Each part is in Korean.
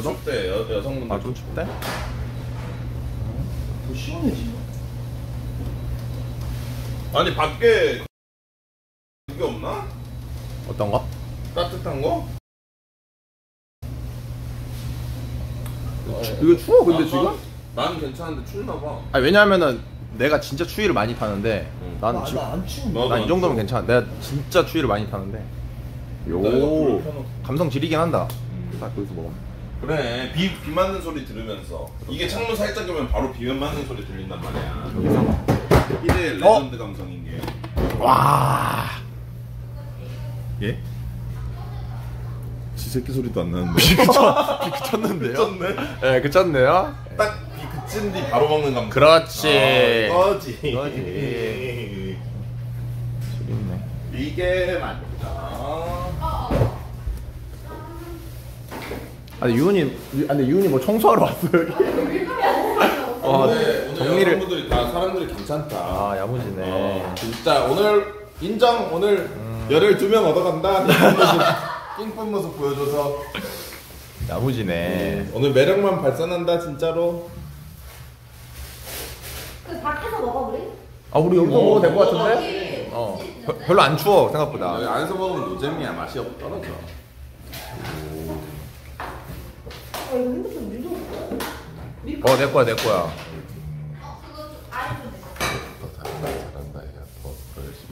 춥대 여, 여성분들 아좀 춥대? 더 시원해지. 아니 밖에 그게 없나? 어떤 거? 따뜻한 거? 이거 추워 근데 아, 지금? 난 괜찮은데 춥나 봐 아니 왜냐면은 내가 진짜 추위를 많이 타는데 응. 나는 지금 나안 추운데. 너- 난이 정도면 괜찮아. 내가 진짜 추위를 많이 타는데. 요. 감성 지리긴 한다. 음. 딱 거기서 먹으면. 그래 비, 비 맞는 소리 들으면서 이게 창문 살짝 열면 바로 비 맞는 소리 들린단 말이야 여기서. 이게 레전드 감성인 게 와. 예? 쥐새끼 소리도 안 나는데 그쳤는데요? 미쳤네 네, 그쳤네요. 딱 비 그친 뒤 바로 먹는 감성 그렇지. 어, 이거지 이거지. 재밌네. 이게 맞다 아니 유은이, 유- 아니 유은이 뭐 청소하러 왔어 여기. 어, 오늘 정리를. 여러분들이 다 사람들이 괜찮다 아 야무지네. 어, 진짜 오늘 인정 오늘 열을 두 명 얻어간다 낑쁜 모습 보여줘서 야무지네. 오늘 매력만 발산한다 진짜로 그 밖에서 먹어 우리? 아 우리 여기서 먹어도 될 것 같은데? 여기. 어. 별- 별로 안 추워 생각보다. 여기 안에서 먹으면 노잼이야 맛이 없 떨어져 어 이거 핸드폰 밀고 어, 내 거야, 내 거야. 어 내. 더 잘한다 잘한다 얘가 더 열심히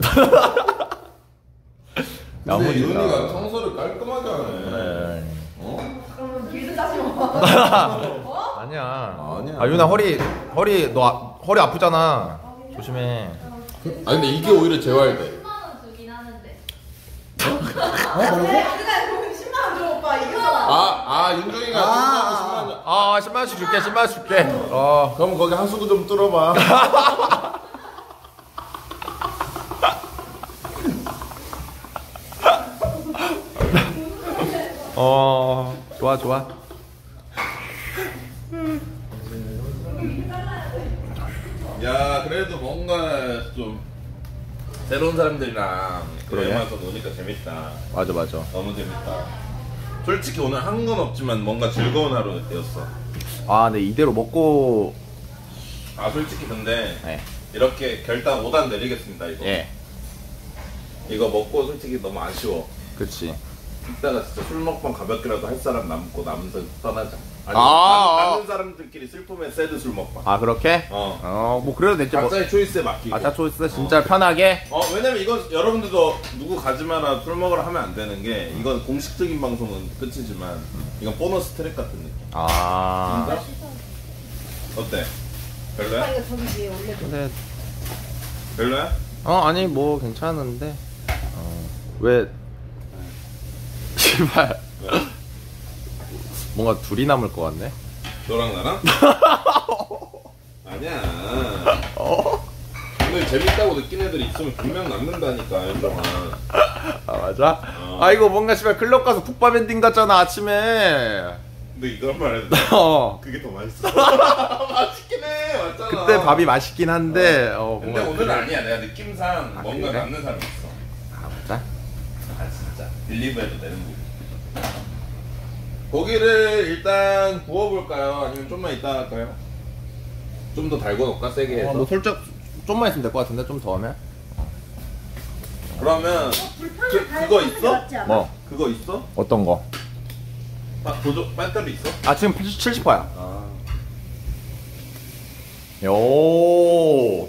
근데. 윤이가 청소를 깔끔하게 하네 네. 어? 그러면 길도 따지 마. 아니야. 아니야. 아 유나 허리 허리 너 아, 허리 아프잖아. 조심해. 아 근데 이게 오히려 재활돼 10만 원 주긴 하는데. 어, 뭐라고? 내가 그러면 10만 원 줘 오빠 이거. 아, 아 윤종이가 아. 청소하고 싶으면 아 10만 원씩 줄게. 10만 원씩 줄게. 어. 그럼 거기 하수구 좀 뚫어봐 어. 좋아 좋아. 야 그래도 뭔가 좀 새로운 사람들이랑 그러게. 여행와서 노니까 재밌다 맞아 맞아. 너무 재밌다 솔직히 오늘 한 건 없지만 뭔가 즐거운 하루였어 아 근데 이대로 먹고 아 솔직히 근데 네. 이렇게 결단 5단 내리겠습니다 이거 예. 이거 먹고 솔직히 너무 아쉬워 그렇지. 이따가 진짜 술 먹방 가볍게라도 할 사람 남고 남은 떠나자 아니 아, 남, 아. 사람들끼리 슬픔의 새드 술 먹방 아 그렇게? 어. 어, 뭐 그래도 됐지 뭐. 각자의 초이스에 맡기고 아차 초이스 진짜 편하게. 어 왜냐면 이건 여러분들도 누구 가지 마라 술 먹으러 하면 안 되는 게 이건 공식적인 방송은 끝이지만 이건 보너스 트랙 같은 느낌 아. 어때? 오빠 별로야? 이거 저기 위에 올려줘. 근데 별로야? 어 아니 뭐 괜찮은데. 어. 왜? 씨발. 뭔가 둘이 남을 것 같네. 너랑 나랑? 아니야 어? 오늘 재밌다고 느낀 애들이 있으면 분명 남는다니까 윤정아 아 맞아? 어. 아 이거 뭔가 씨발 클럽 가서 국밥 엔딩 같잖아 아침에. 근데 이거란 말 해도 돼? 어. 그게 더 맛있어 맛있긴 해 맞잖아 그때 밥이 맛있긴 한데 어, 근데 뭔가 오늘 은 아니야 내가 느낌상 아, 뭔가 그래? 남는 사람 있어 아 맞아? 아 진짜 빌리브 해도 되는 부분 고기를 일단 구워볼까요? 아니면 좀만 이따 할까요? 좀 더 달궈 놓을까? 세게 해서 어, 뭐 살짝 좀만 있으면 될 것 같은데 좀 더 하면? 그러면 불판에 그- 그거 게 있어? 낫지 않아? 뭐 그거 있어? 어떤 거? 아, 보조 배터리 있어? 아 지금 70%야. 아. 요.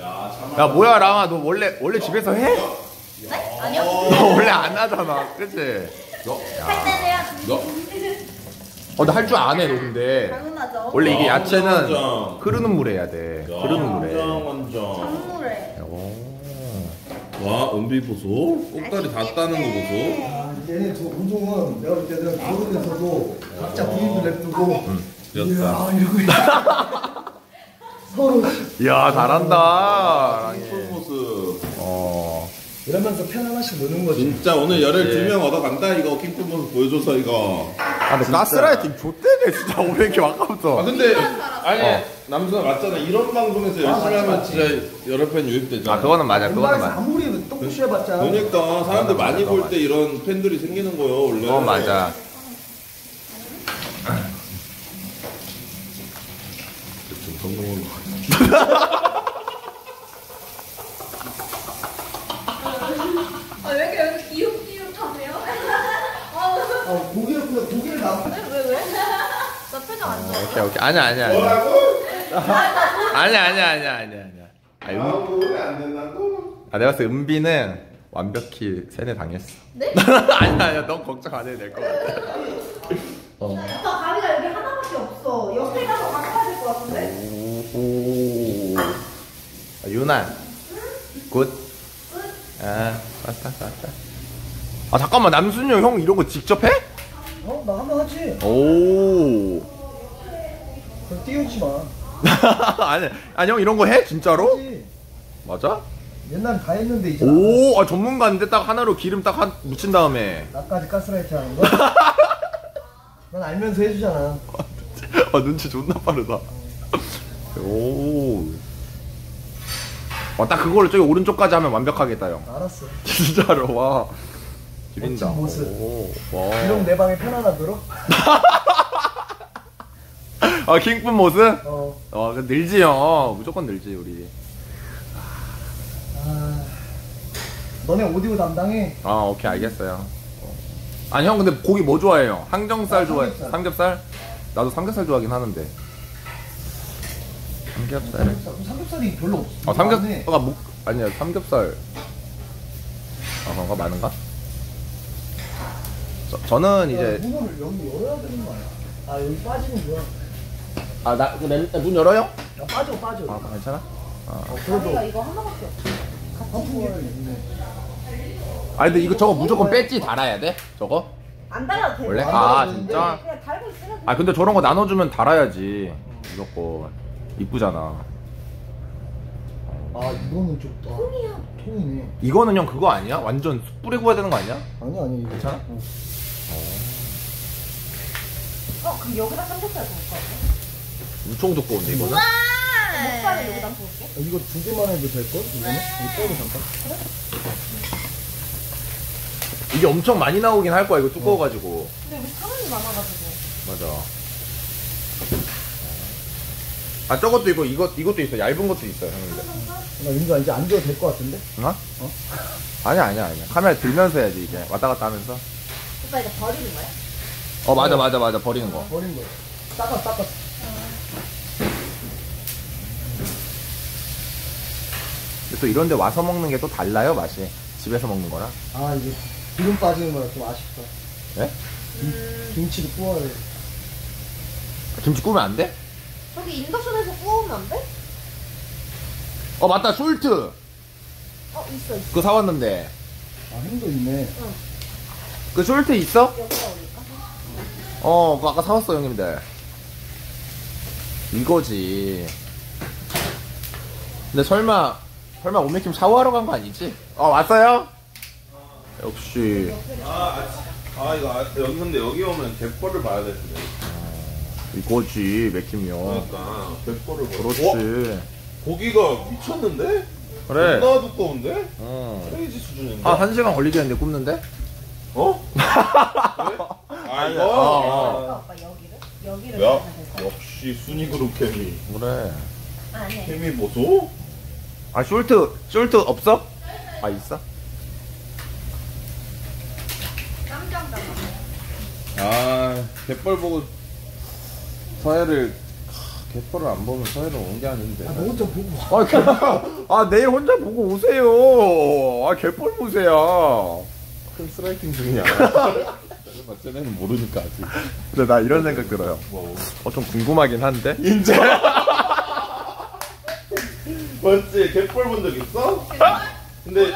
야, 참. 야 뭐야 랑아 너 원래 원래 집에서 해? 네? 아니요. 너 원래 안 하잖아, 그치? 할 때는 해야 너? 어 나 할 줄 안 해 너 근데. 당연하죠. 원래 이게 야, 야채는 완전. 흐르는 물에 해야 돼. 흐르는 물에. 완전 완전. 작물에. 오. 와, 은비 보소. 꼭다리 다 따는 거 보소. 아, 얘네 저 운동은 내가 볼 때는 결혼해서도 각자 부인도 냅두고 됐다. 이야 이러고 있어. 서로 이야 잘한다. 이쁜 랑이. 이러면서 편안하시게 노는 거지. 진짜 오늘 열을 예. 두명 얻어간다 이거 킹품 모습 보여줘서 이거. 아 근데 가스라이팅 좋대네 진짜 500개 아까부터. 아 근데 아니 어. 남수가 맞잖아 이런 방송에서 열심히 아, 하면 진짜 여러 편 유입되잖아. 아 그거는 맞아 그거는 맞아. 아무리 똥꼬시 그, 해봤자. 그러니까 사람들 많이 볼 때 이런 팬들이 생기는 거예요 원래. 어 맞아. 좀 성공한 것 같아. 어, 고기였구나. 고기를 나왔네? 왜, 왜? 나 표정 안 좋아. 오케이, 오케이. 아니야, 아니야. 아니야. 뭐라고? 아니야, 아니야, 아니야, 아니야. 아니야. 아, 음, 아우, 안 된다고? 아, 내가 봤을 때 은비는 완벽히 세뇌 당했어. 네? 아니야, 아니야. 넌 걱정 안 해도 될 것 같아. 어. 나 가위가 여기 하나밖에 없어. 옆에 가서 바꿔야 될 것 같은데? 오. 아, 유나. 응? good. good. 아, 좋았다, 좋았다. 아 잠깐만 남순이 형, 형 이런 거 직접 해? 어, 나 한 번 하지. 오. 그럼 띄우지 마. 아니 아니 형 이런 거 해? 진짜로? 하지. 맞아? 옛날에 다 했는데 이제 안 해. 오, 아 전문가인데 딱 하나로 기름 딱 한 묻힌 다음에. 나까지 가스라이트 하는 거? 난 알면서 해주잖아. 아 눈치 존나 빠르다. 오. 와딱 그거를 저기 오른쪽까지 하면 완벽하겠다 형. 알았어. 진짜로 와. 멋진 모습. 오, 와. 이러면 내 방에 편하나 들어? 아 킹뿐 모습? 어. 어, 그 늘지 형. 무조건 늘지 우리. 아. 너네 오디오 담당해. 아 오케이 알겠어요. 어. 아니 형 근데 고기 뭐 좋아해요? 항정살 아, 좋아해? 삼겹살. 삼겹살? 나도 삼겹살 좋아하긴 하는데. 삼겹살. 삼겹살. 삼겹살이 별로 없어. 아 많네. 삼겹살가 목 아니야 삼겹살. 아 그런가 많은가? 저, 저는 야, 이제 문을 여기 열어야 되는 거 아니야? 아 여기 빠지는 거야. 아나문 열어요? 야 빠져 빠져. 아 괜찮아? 어, 그래도 이거 하나밖에 없어. 환풍기가 있네. 아 근데 이거 저거 무조건 배지 달아야 돼? 저거? 안 달아도 돼. 원래? 안아 진짜? 그냥 달고 있으면 돼. 아 근데 저런 거 나눠주면 달아야지 무조건 이쁘잖아 아 이거는 좀 아, 통이야. 통이네. 이거는 형 그거 아니야? 완전 숯 뿌리고 해야 되는 거 아니야? 아니 아니. 괜찮아? 어. 어, 그럼 여기다 삼겹살 구울 거야. 엄청 두꺼운데 이거는? 목살을 여기다 구울게. 아, 이거 두 개만 해도 될 걸? 이거는? 이거 빼고 잠깐. 이게 엄청 많이 나오긴 할 거야 이거 두꺼워가지고 근데 우리 사람이 많아가지고. 맞아 아 저것도 있고 이것, 이것도 있어 얇은 것도 있어요 형님들 나 윤주야 이제 앉아도 될 것 같은데? 어? 어? 아니야 아니야 아니야 카메라 들면서 해야지 이게 왔다 갔다 하면서 오빠 이제 버리는 거야? 어 맞아 맞아 맞아 버리는 거 버린 거야. 닦아 닦아. 근데 또 이런 데 와서 먹는 게 또 달라요 맛이 집에서 먹는 거랑 아 이게 기름 빠지는 거라 좀 아쉽다. 네? 김치도 구워야 돼. 김치 구우면 안 돼? 저기 인덕션에서 구우면 안 돼? 어 맞다 숄트 어, 있어, 있어. 그거 사왔는데 아 햄도 있네. 그 숄트 있어? 어 그거 아까 사왔어 형님들 이거지 근데 설마 설마 오메킴 샤워하러 간 거 아니지? 어 왔어요? 역시 아, 아, 아, 이거 아, 여기 근데 여기 오면 갯벌을 봐야 되는데. 이거지 맥킴이 형 그러니까 갯벌을 봐. 그렇지 와, 고기가 미쳤는데? 그래 존나 두꺼운데? 어. 크레이지 수준인데? 한 1시간 걸리겠는데 굽는데? 어? 왜? 아 이거? 어, 오빠, 오빠, 여기를? 여기를 야, 가면? 역시 순위 그룹 케미. 그래 아니, 케미 보소? 아 숄트 숄트 없어? 아 있어? 깜짝. 아, 갯벌 보고 서해를 하, 갯벌을 안 보면 서해를 온 게 아닌데. 아, 너 혼자 보고 와. 아, 개- 아 내일 혼자 보고 오세요 아 개뻘 보세요 큰 스트라이킹 중이야. 쟤네는 모르니까 아직. 근데 나 이런 생각 들어요 뭐. 어 좀 궁금하긴 한데 인정. 맞지? 갯벌 본 적 있어? 근데.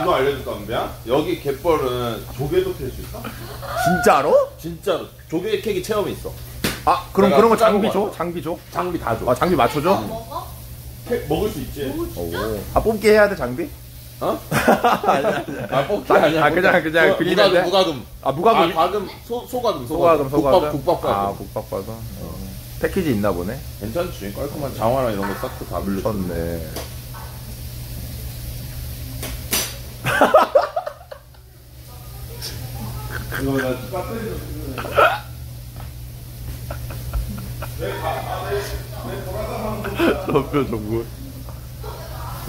이거 알려줄까, 은배야? 여기 갯벌은 조개도 캘 수 있어? 진짜로? 진짜로. 조개 캐기 체험이 있어. 아 그럼 그런 거 장비. 줘? 장비 줘? 장비 다 줘. 아 장비 맞춰줘? 먹어? 캐- 먹을 수 있지? 오. 아 뽑기 해야 돼 장비? 어? 아, 뽑기 아니야. 아, 그냥- 그냥 무- 그리면 돼? 무과금, 무과금. 아 무과금 아, 과금, 소, 소과금, 소과금 소과금 국밥, 국밥 과금. 아 국밥 과금 어. 패키지 있나 보네 괜찮지? 깔끔한 장화랑 이런 거 싹 다 빌려. 미쳤네 이거 나 배터리 좀. 저 표정 뭐.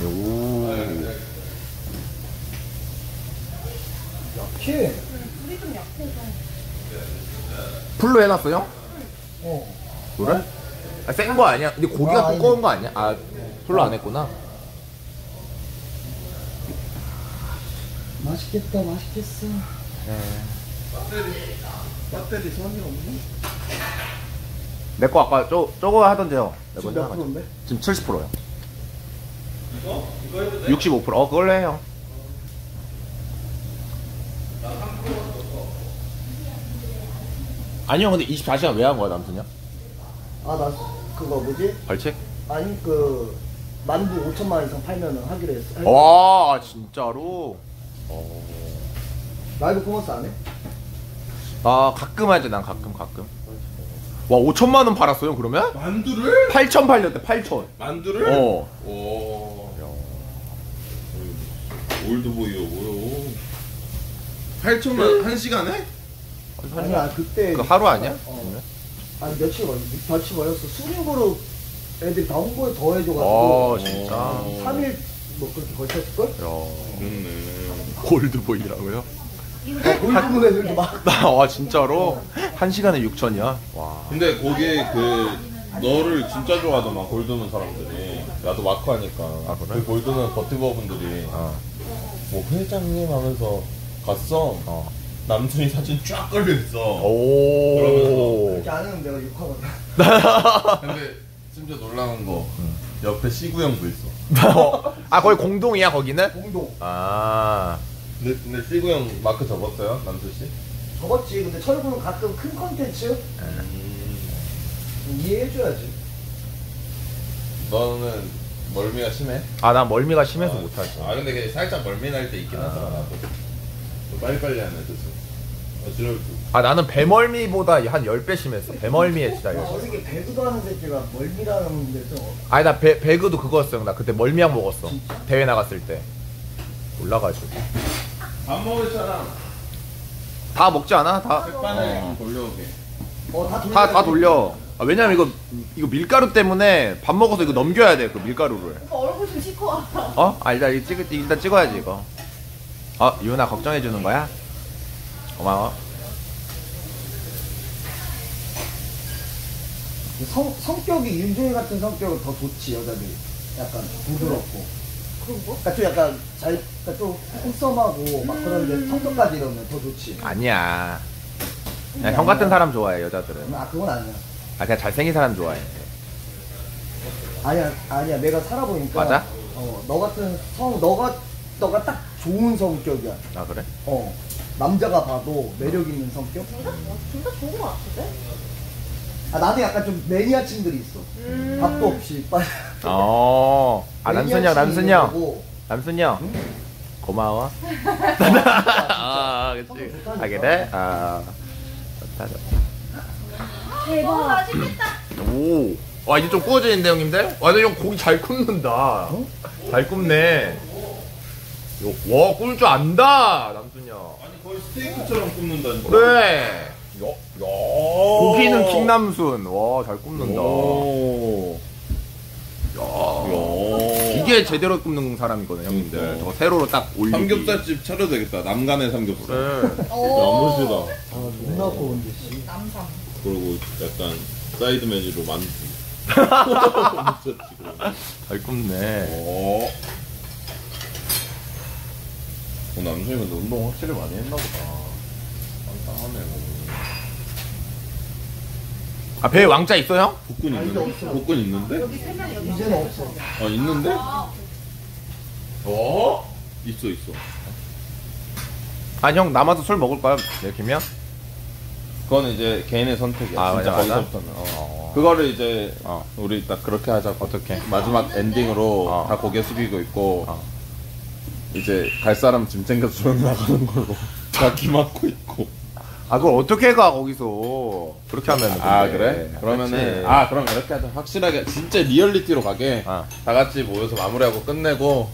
오. 약해. 우리 좀 약해서. 풀로 해놨어요? 어. 그래? 아, 센거 아니야? 근데 고기가 아, 두꺼운 거 아니야? 아, 풀로 안 했구나. 맛있겠다, 맛있겠어. 배터리 선이 없니? 내 거 아까 저, 저거 하던데요. 내 지금 거 몇 프로인데? 지금 70%요. 이거? 이거 해도 돼? 65%. 어, 그걸로 해요. 아니요, 근데 24시간 왜 한 거야, 남순이야? 아, 나 그거 뭐지? 벌칙? 아니, 그, 만두 5천만 원 이상 팔면은 하기로 했어. 와, 진짜로? live commerce 안 해? 아, 가끔 하지, 난 가끔, 가끔. 와, 5천만 원 팔았어요, 그러면? 만두를? 8천 팔렸대, 8천. 만두를? 어. 오. 올드보이요, 뭐요. 8천만 한 시간에? 아니야, 그때. 그 하루 아니야? 어. 아니, 며칠 걸렸어. 며칠 걸렸어. 수륙으로 애들이 다 홍보에 더 해줘가지고. 어, 진짜. 어. 3일 뭐 그렇게 걸쳤을걸? 야, 그렇네. 골드보이라고요? 골드문 애들도 막. 와, 진짜로? 한 시간에 6천이야? 와. 근데 거기에 그 너를 진짜 좋아하더만 골드는 사람들이 나도 마크 하니까 아, 그래? 그 골드는 버티버 분들이 어. 뭐 회장님 하면서 갔어 어. 남순이 사진 쫙 걸려있어 오. 그렇게 안 하면 내가 욕하거든. 근데 심지어 놀라운 거 옆에 시구 형도 있어 아, 거기 공동이야, 거기는? 공동. 아. 근데, 근데 시구 형 마크 접었어요 남순씨? 적었지. 근데 철구는 가끔 큰 컨텐츠 이해해줘야지. 너는 멀미가 심해? 아, 난 멀미가 심해서 못하지. 아 근데 살짝 멀미 날 때 있긴 하더라 나도 좀 빨리빨리 하네 그치? 어지러울 때 아, 나는 배멀미보다 한 10배 심했어. 배멀미에 진짜. 아, 어떻게 배구도 하는 새끼가 멀미라는 데서 아니, 나 배, 배그도 그거였어. 나 그때 멀미약 먹었어. 대회 나갔을 때. 올라가지고. 밥 먹었잖아 다 먹지 않아? 다. 백반에 돌려오게 어 다 돌려. 다, 다 돌려. 아, 왜냐면 이거, 이거 밀가루 때문에 밥 먹어서 이거 넘겨야 돼, 그 밀가루를. 오빠 얼굴 좀 씻고 와. 어? 아, 일단, 이거 찍, 일단 찍어야지, 이거. 어, 유나 걱정해주는 거야? 고마워. 성 성격이 윤종이 같은 성격은 더 좋지 여자들이. 약간 부드럽고. 그런 거? 그러니까 좀 약간 잘, 그러니까 좀 홈썸하고 막 그런데 성격까지 이러면 더 좋지. 아니야. 그냥 형 같은 사람 좋아해, 여자들은. 아 그건 아니야. 아, 그냥 잘생긴 사람 좋아해. 아니야 아니야 내가 살아보니까. 맞아? 어너 같은 성 너가 너가 딱 좋은 성격이야. 아, 그래? 어 남자가 봐도 매력 있는 성격. 둘 다, 어, 둘다 좋은 거 같은데? 아 나도 약간 좀 매니아층들이 있어. 음. 밥도 없이 빨리. 어. 아, 남순이 형, 남순이 형. 매니아층이고. 남순이 형. 고마워. 아, 그치. 아, 그래? 아. 좋다, 좋다. 대박. 맛있겠다. 오. 와, 이제 좀 구워지는데, 형님들? 와, 근데 형 고기 잘 굽는다. 잘 굽네. 요, 와, 구울 줄 안다, 남순이 형. 아니 거의 스테이크처럼 굽는다니까 그래. 야, 야. 고기는 어. 킹남순. 와, 잘 굽는다. 오. 야. 야. 이게 제대로 굽는 사람이거든, 형님들. 그러니까. 저 세로로 딱 올리기. 삼겹살집 차려도 되겠다 남가네 삼겹살 그래. 야무지다 아 존나 고운데 씨. 남삼. 그리고 약간 사이드 메뉴로 만두 잘 굽네. 어. 어, 남성이 근데 운동 확실히 많이 했나 보다. 깜깜하네. 아, 배에 왕자 있어, 형? 복근 아니, 있는데? 없어. 복근 있는데? 이제는 없어. 아, 있는데? 어? 있어, 있어. 아니, 형, 남아서 술 먹을 거야, 내키면? 그건 이제 개인의 선택이야. 아, 진짜 맞아, 맞아? 거기서부터는. 어. 어. 그거를 이제 어. 우리 딱 그렇게 하자고. 어떻게? 마지막 엔딩으로 어. 다 고개 숙이고 있고 어. 이제 갈 사람 짐 챙겨서 조용히 나가는 걸로 다 기막고 있고. 아, 그걸 어떻게 가, 거기서. 그렇게 하면. 아 그래? 그러면은 아 그럼 이렇게 하자 확실하게 진짜 리얼리티로 가게 아. 다 같이 모여서 마무리하고 끝내고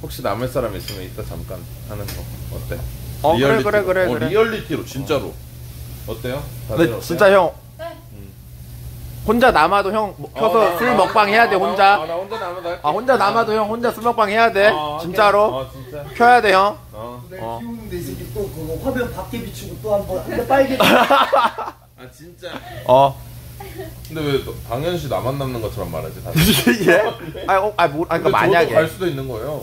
혹시 남을 사람 있으면 이따 잠깐 하는 거 어때? 어, 그래, 리얼리티로. 그래, 그래, 어, 그래. 리얼리티로 진짜로 어 때요? 다들 근데 어때요? 진짜 형, 아 혼자 남아도 형 뭐- 켜서 어, 나- 술 나- 먹방 해야 돼 아, 나- 혼자 아, 나 혼자 남아도 할게. 아 혼자 남아도 형 혼자 술 먹방 해야 돼 어. 진짜로 어, 진짜. 켜야 돼 형 어. 내 어. 키우는데 이 새끼 또 그거 화면 밖에 비추고 또 한번 한대 빨개. 아 진짜. 어. 근데 왜 너- 당연 씨 나만 남는 것처럼 말하지? 다들. 예? 아, 어, 아, 뭐, 아, 그니까 근데 저도 갈 만약에. 수도 있는 거예요.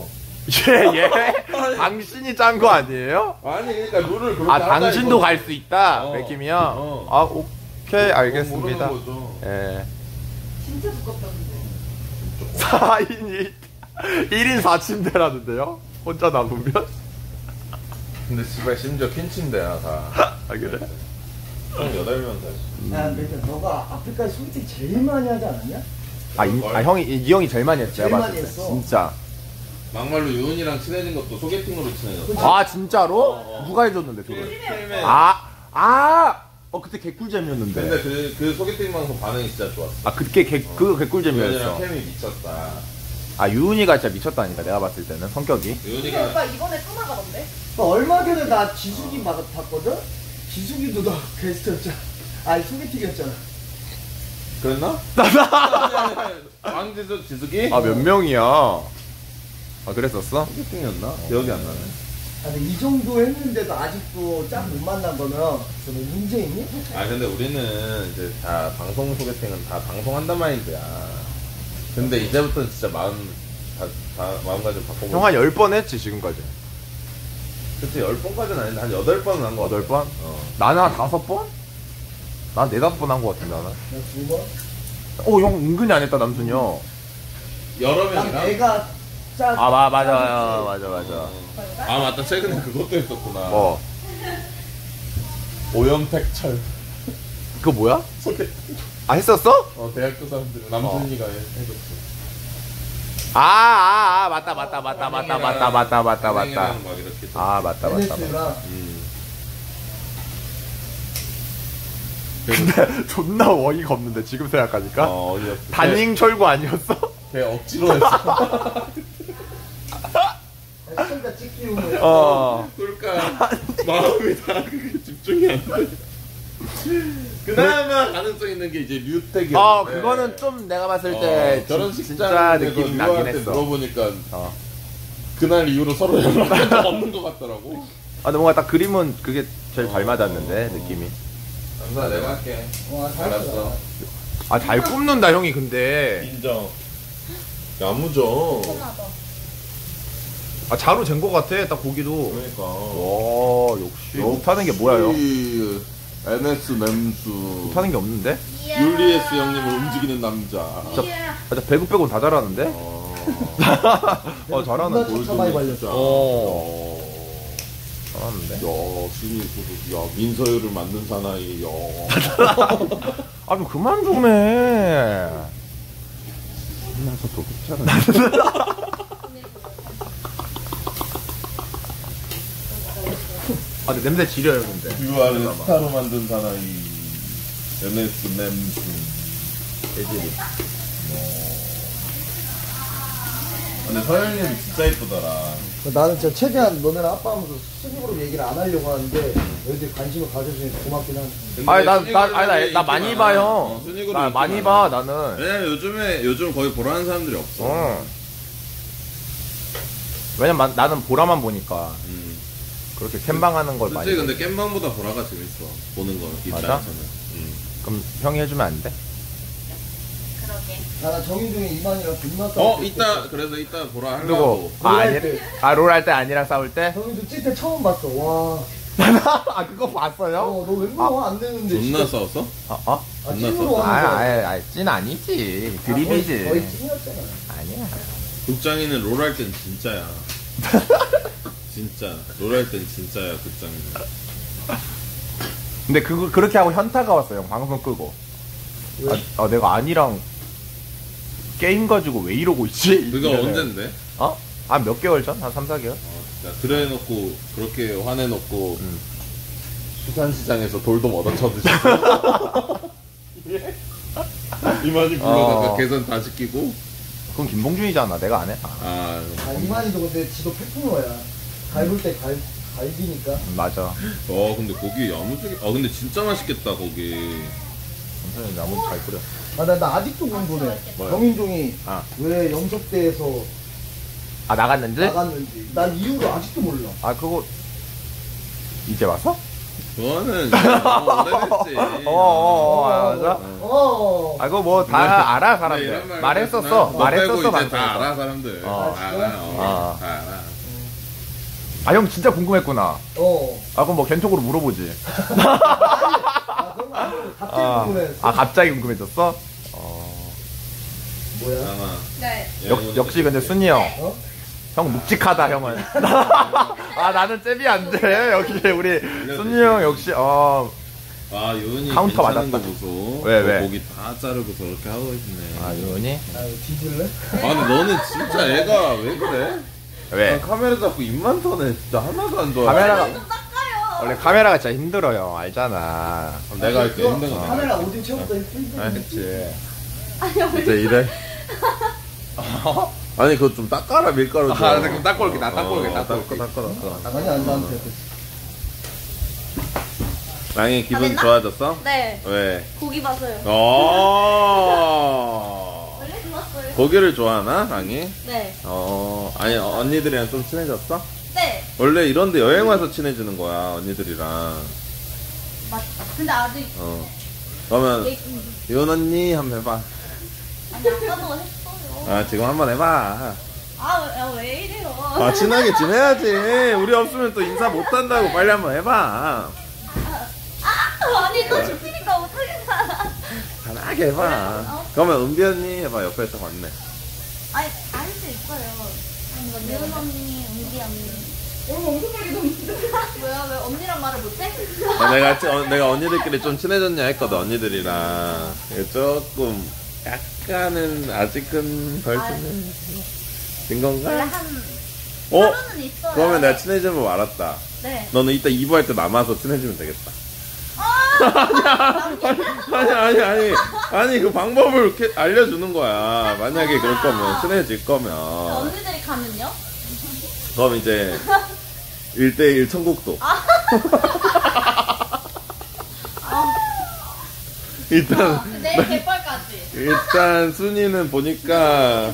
예, 예? 당신이 짠 거 아니에요? 아니 그러니까 룰을 그렇게 아, 당신도. 갈 수 있다, 어. 백김이 형? 어. 아, 오 케이, 알겠습니다. 모르는 거죠. 예. 진짜 두껍다는데. 4인 1, 1인 4침대라는데요? 혼자 남으면? 근데 집에 심지어 퀸 침대야 다. 아, 그래? 형 여덟 명 사지. 야, 근데 너가 아프리카 소개팅 제일 많이 하지 않았냐? 아, 이, 아 형이, 이, 이 형이 제일 많이 했지, 제일 많이. 했어. 진짜. 막말로 유은이랑 친해진 것도 소개팅으로 친해졌어. 아, 진짜로? 어. 누가 해줬는데, 그걸? 필메. 아, 아! 어, 그때 개꿀잼이었는데. 근데 그, 그 소개팅 방송 반응이 진짜 좋았어. 아, 그때 개, 그 유은이랑 개꿀잼이었어. 캠이 미쳤다. 아, 유은이가 진짜 미쳤다니까, 내가 봤을 때는, 성격이. 유은이가 오빠 이번에 또 나가던데? 너 얼마 전에 나 지숙이 막 봤거든? 지숙이도 너 게스트였잖아. 아니, 소개팅이었잖아. 그랬나? 왕지수 지숙이? 아, 몇 명이야? 아, 그랬었어? 소개팅이었나? 기억이 안 나네. 아, 근데 이 정도 했는데도 아직도 짝 못 만난 거면 저는 문제 있니? 아 근데 우리는 이제 다 방송 소개팅은 다 방송한단 마인드야. 근데 이제부터는 진짜 마음 다, 다 마음가짐 바꿔보고. 형한 10번 했지, 지금까지. 그치 열 번까지는 아닌데 한 여덟 번은 한 거. 8번? 어. 나는 한 5번? 난 4, 5번 한 거 같은데, 나는. 나두 번? 어, 형 은근히 안 했다, 남순이 형. 여러 난 명이랑. 내가 짝. 아, 마, 맞아, 맞아, 맞아. 어. 아 맞다 최근에 그것도 했었구나. 뭐, 오연택 철 그거 뭐야? 아, 했었어? 어 대학교 사람들 남순이가 해줬어. 아, 아, 아, 맞다, 맞다, 맞다, 맞다, 맞다, 맞다, 맞다, 맞다. 선생이랑 막 이렇게. 좀. 아, 맞다, 맞다, 맞다. NS랑 음. 근데 존나 어이가 없는데, 지금 생각하니까. 어 어디였어? 단잉 철구 아니었어? 걔 억지로 했어. 오면 어. 그러니까 마음이 다 그게 집중이 안 돼. 그나마 가능성 있는 게 이제 류택이었는데. 어, 그거는 좀 내가 봤을 때 어, 결혼 진- 식장 진짜 느낌 나긴 했어. 물어보니까 어. 그날 이후로 서로 연락한 적 없는 것 같더라고. 아, 근데 뭔가 딱 그림은 그게 제일 잘 맞았는데, 느낌이. 감사 내가 할게. 와, 알았어. 아, 잘 굽는다, 형이, 근데. 인정. 야무져. 아, 자로 잰 거 같아, 딱 보기도. 그러니까. 와, 역시. 못하는 게 뭐야요? 역시 NS 맴수. 못하는 게 없는데? 율리에스 형님을 움직이는 남자. 이야. 아, 진짜 배구 빼고는 다 잘하는데? 어. 어, 잘하는. 존나 차 많이. 어. 잘하는데? 야, 신이 야, 민서유를 만든 사나이, 야. 아, 좀 그만 좀 해. 나서 또 괜찮아. 아, 근데 냄새 지려요, 근데. 뷰아를 스타로 만든 사나이. NS 맴수. 애들이. 어. 근데 서현님 진짜 이쁘더라. 나는 진짜 최대한 너네랑 아빠 하면서 수직으로 얘기를 안 하려고 하는데 너희들 관심을 가져주니까 고맙긴 한데 아니, 나, 나, 아니, 나, 나 많이 봐, 형. 순위그룹 나 많이 봐, 나는. 왜냐면 요즘에 요즘 거의 보라는 사람들이 없어. 어. 왜냐면 마- 나는 보라만 보니까 음. 그렇게 캠방하는 걸 많이. 솔직히 근데 겜방보다 보라가 재밌어. 보는 거 맞아? 입장에서는. 음. 그럼 형이 해주면 안 돼? 그러게. 나는 정인 중에 이만이랑 존나 어 이따 그래서 이따 보라 그리고 하려고. 아, 롤할 아니, 때. 아, 롤 할 때 아니랑 싸울 때? 정인중 찔때 처음 봤어 와 아, 그거 봤어요? 어, 너 웬만하면 안 되는데 존나 진짜. 싸웠어? 어, 어? 아, 존나 찐으로 싸워. 아, 하는 아, 거야 아, 찐 아니지. 아, 드립이지. 거의, 거의 찐이었잖아 아니야. 극장이는 롤 할 땐 진짜야. 진짜 롤할 땐 진짜야 극장이는. 근데 그거 그렇게 하고 현타가 왔어요. 방송 끄고. 왜? 아, 아, 내가 아니랑 게임 가지고 왜 이러고 있지? 그거 이러네. 언젠데? 어? 한 몇 개월 전? 한 3, 4개월? 어, 진짜 그래놓고 그렇게 화내놓고 음. 수산시장에서 돌돔 얻어쳐드셨어. 이만희 불러다가 어. 계산 다 시키고. 그건 김봉준이잖아. 내가 안 해. 아, 아, 아 이만이도 근데 지도 패풍어야 갈굴 때 갈, 갈기니까 음, 맞아. 어 근데 고기 야무지게. 아 근데 진짜 맛있겠다 고기. 정선이 나무 잘 끓여. 아, 나, 나 아직도 궁금해. 뭐요? 정인종이 아. 왜 영석대에서 아 나갔는지? 나갔는지. 난 이유를 아직도 몰라. 아 그거 이제 와서? 그거는 오래됐지. 어 어어 맞아. 어. 아 그거 뭐 다 알아 근데 이런 사람들. 말 말했었어. 너 말했었어 이제 방송에서. 다 알아 사람들. 어. 다 알아. 어. 어. 다 알아. 아 형 진짜 궁금했구나. 어. 아 그럼 뭐 겐톡으로 물어보지. 아, 그런 거 아니고 갑자기 아, 궁금해. 아 갑자기 궁금해졌어? 어. 뭐야? 잠깐만. 네. 역, 역시 근데 순이 형. 어? 형 묵직하다 형은. 아 나는 잽이 안 돼. 역시 우리 순이 형 역시 어. 아 요은이 카운터 괜찮은 맞았다. 거 보소. 왜, 그 왜? 고기 다 자르고 저렇게 하고 있네. 아 유은이? 아, 이거 뒤질래? 아 근데 너는 진짜 애가 왜 그래? 왜? 난 카메라 잡고 입만 터네. 진짜 하나도 안 도와. 카메라가 좀 닦아요. 원래 카메라가 진짜 힘들어요. 알잖아. 그럼 내가 할게 힘든 거. 카메라? 아. 아니 원래 진짜 이래? 아니 그거 좀 닦아라 밀가루 좀. 아, 그럼 닦고 올게, 나 닦고 올게, 어, 닦고 닦아 올게. 닦아 닦아. 나가지 않는데. 랑이 기분 됐나? 좋아졌어? 네. 왜? 고기 봐서요. 어. 좋았어요. 고기를 좋아하나 랑이? 네. 어 아니 언니들이랑 좀 친해졌어? 네. 원래 이런데 여행 와서 친해지는 거야 언니들이랑. 맞. 근데 아직 어. 그러면 얘기- 음. 이혼 언니 한번 해봐. 아니 아까도 했어요. 아 지금 한번 해봐. 아, 왜, 왜 이래요? 아 친하게 지내야지. 우리 없으면 또 인사 못 한다고 빨리 한번 해봐. 아니 너 죽이니까 못하겠다. 편하게 해봐. 그러면 은비 언니 해봐 옆에서 봤네. 아니 알수 있어요. 미은 언니, 은비 언니. 오늘 넘는데. 뭐야 왜 언니랑 말을 못해? 아, 내가 치- 어, 내가 언니들끼리 좀 친해졌냐 했거든 언니들이랑 조금 약간은 아직은 덜 아. 친해진 원래 건가? 한 어? 하루는 있어요. 그러면 내가 친해지는 법 알았다. 네. 너는 이따 2부 할 때 남아서 친해지면 되겠다. 아! 아니 아니 아니 아니 그 방법을 이렇게 알려주는 거야. 만약에 그럴 거면 친해질 거면 언니들이 가면요? 그럼 이제 1대1 천국도. 일단 내일 개뻘까지. 일단 순이는 보니까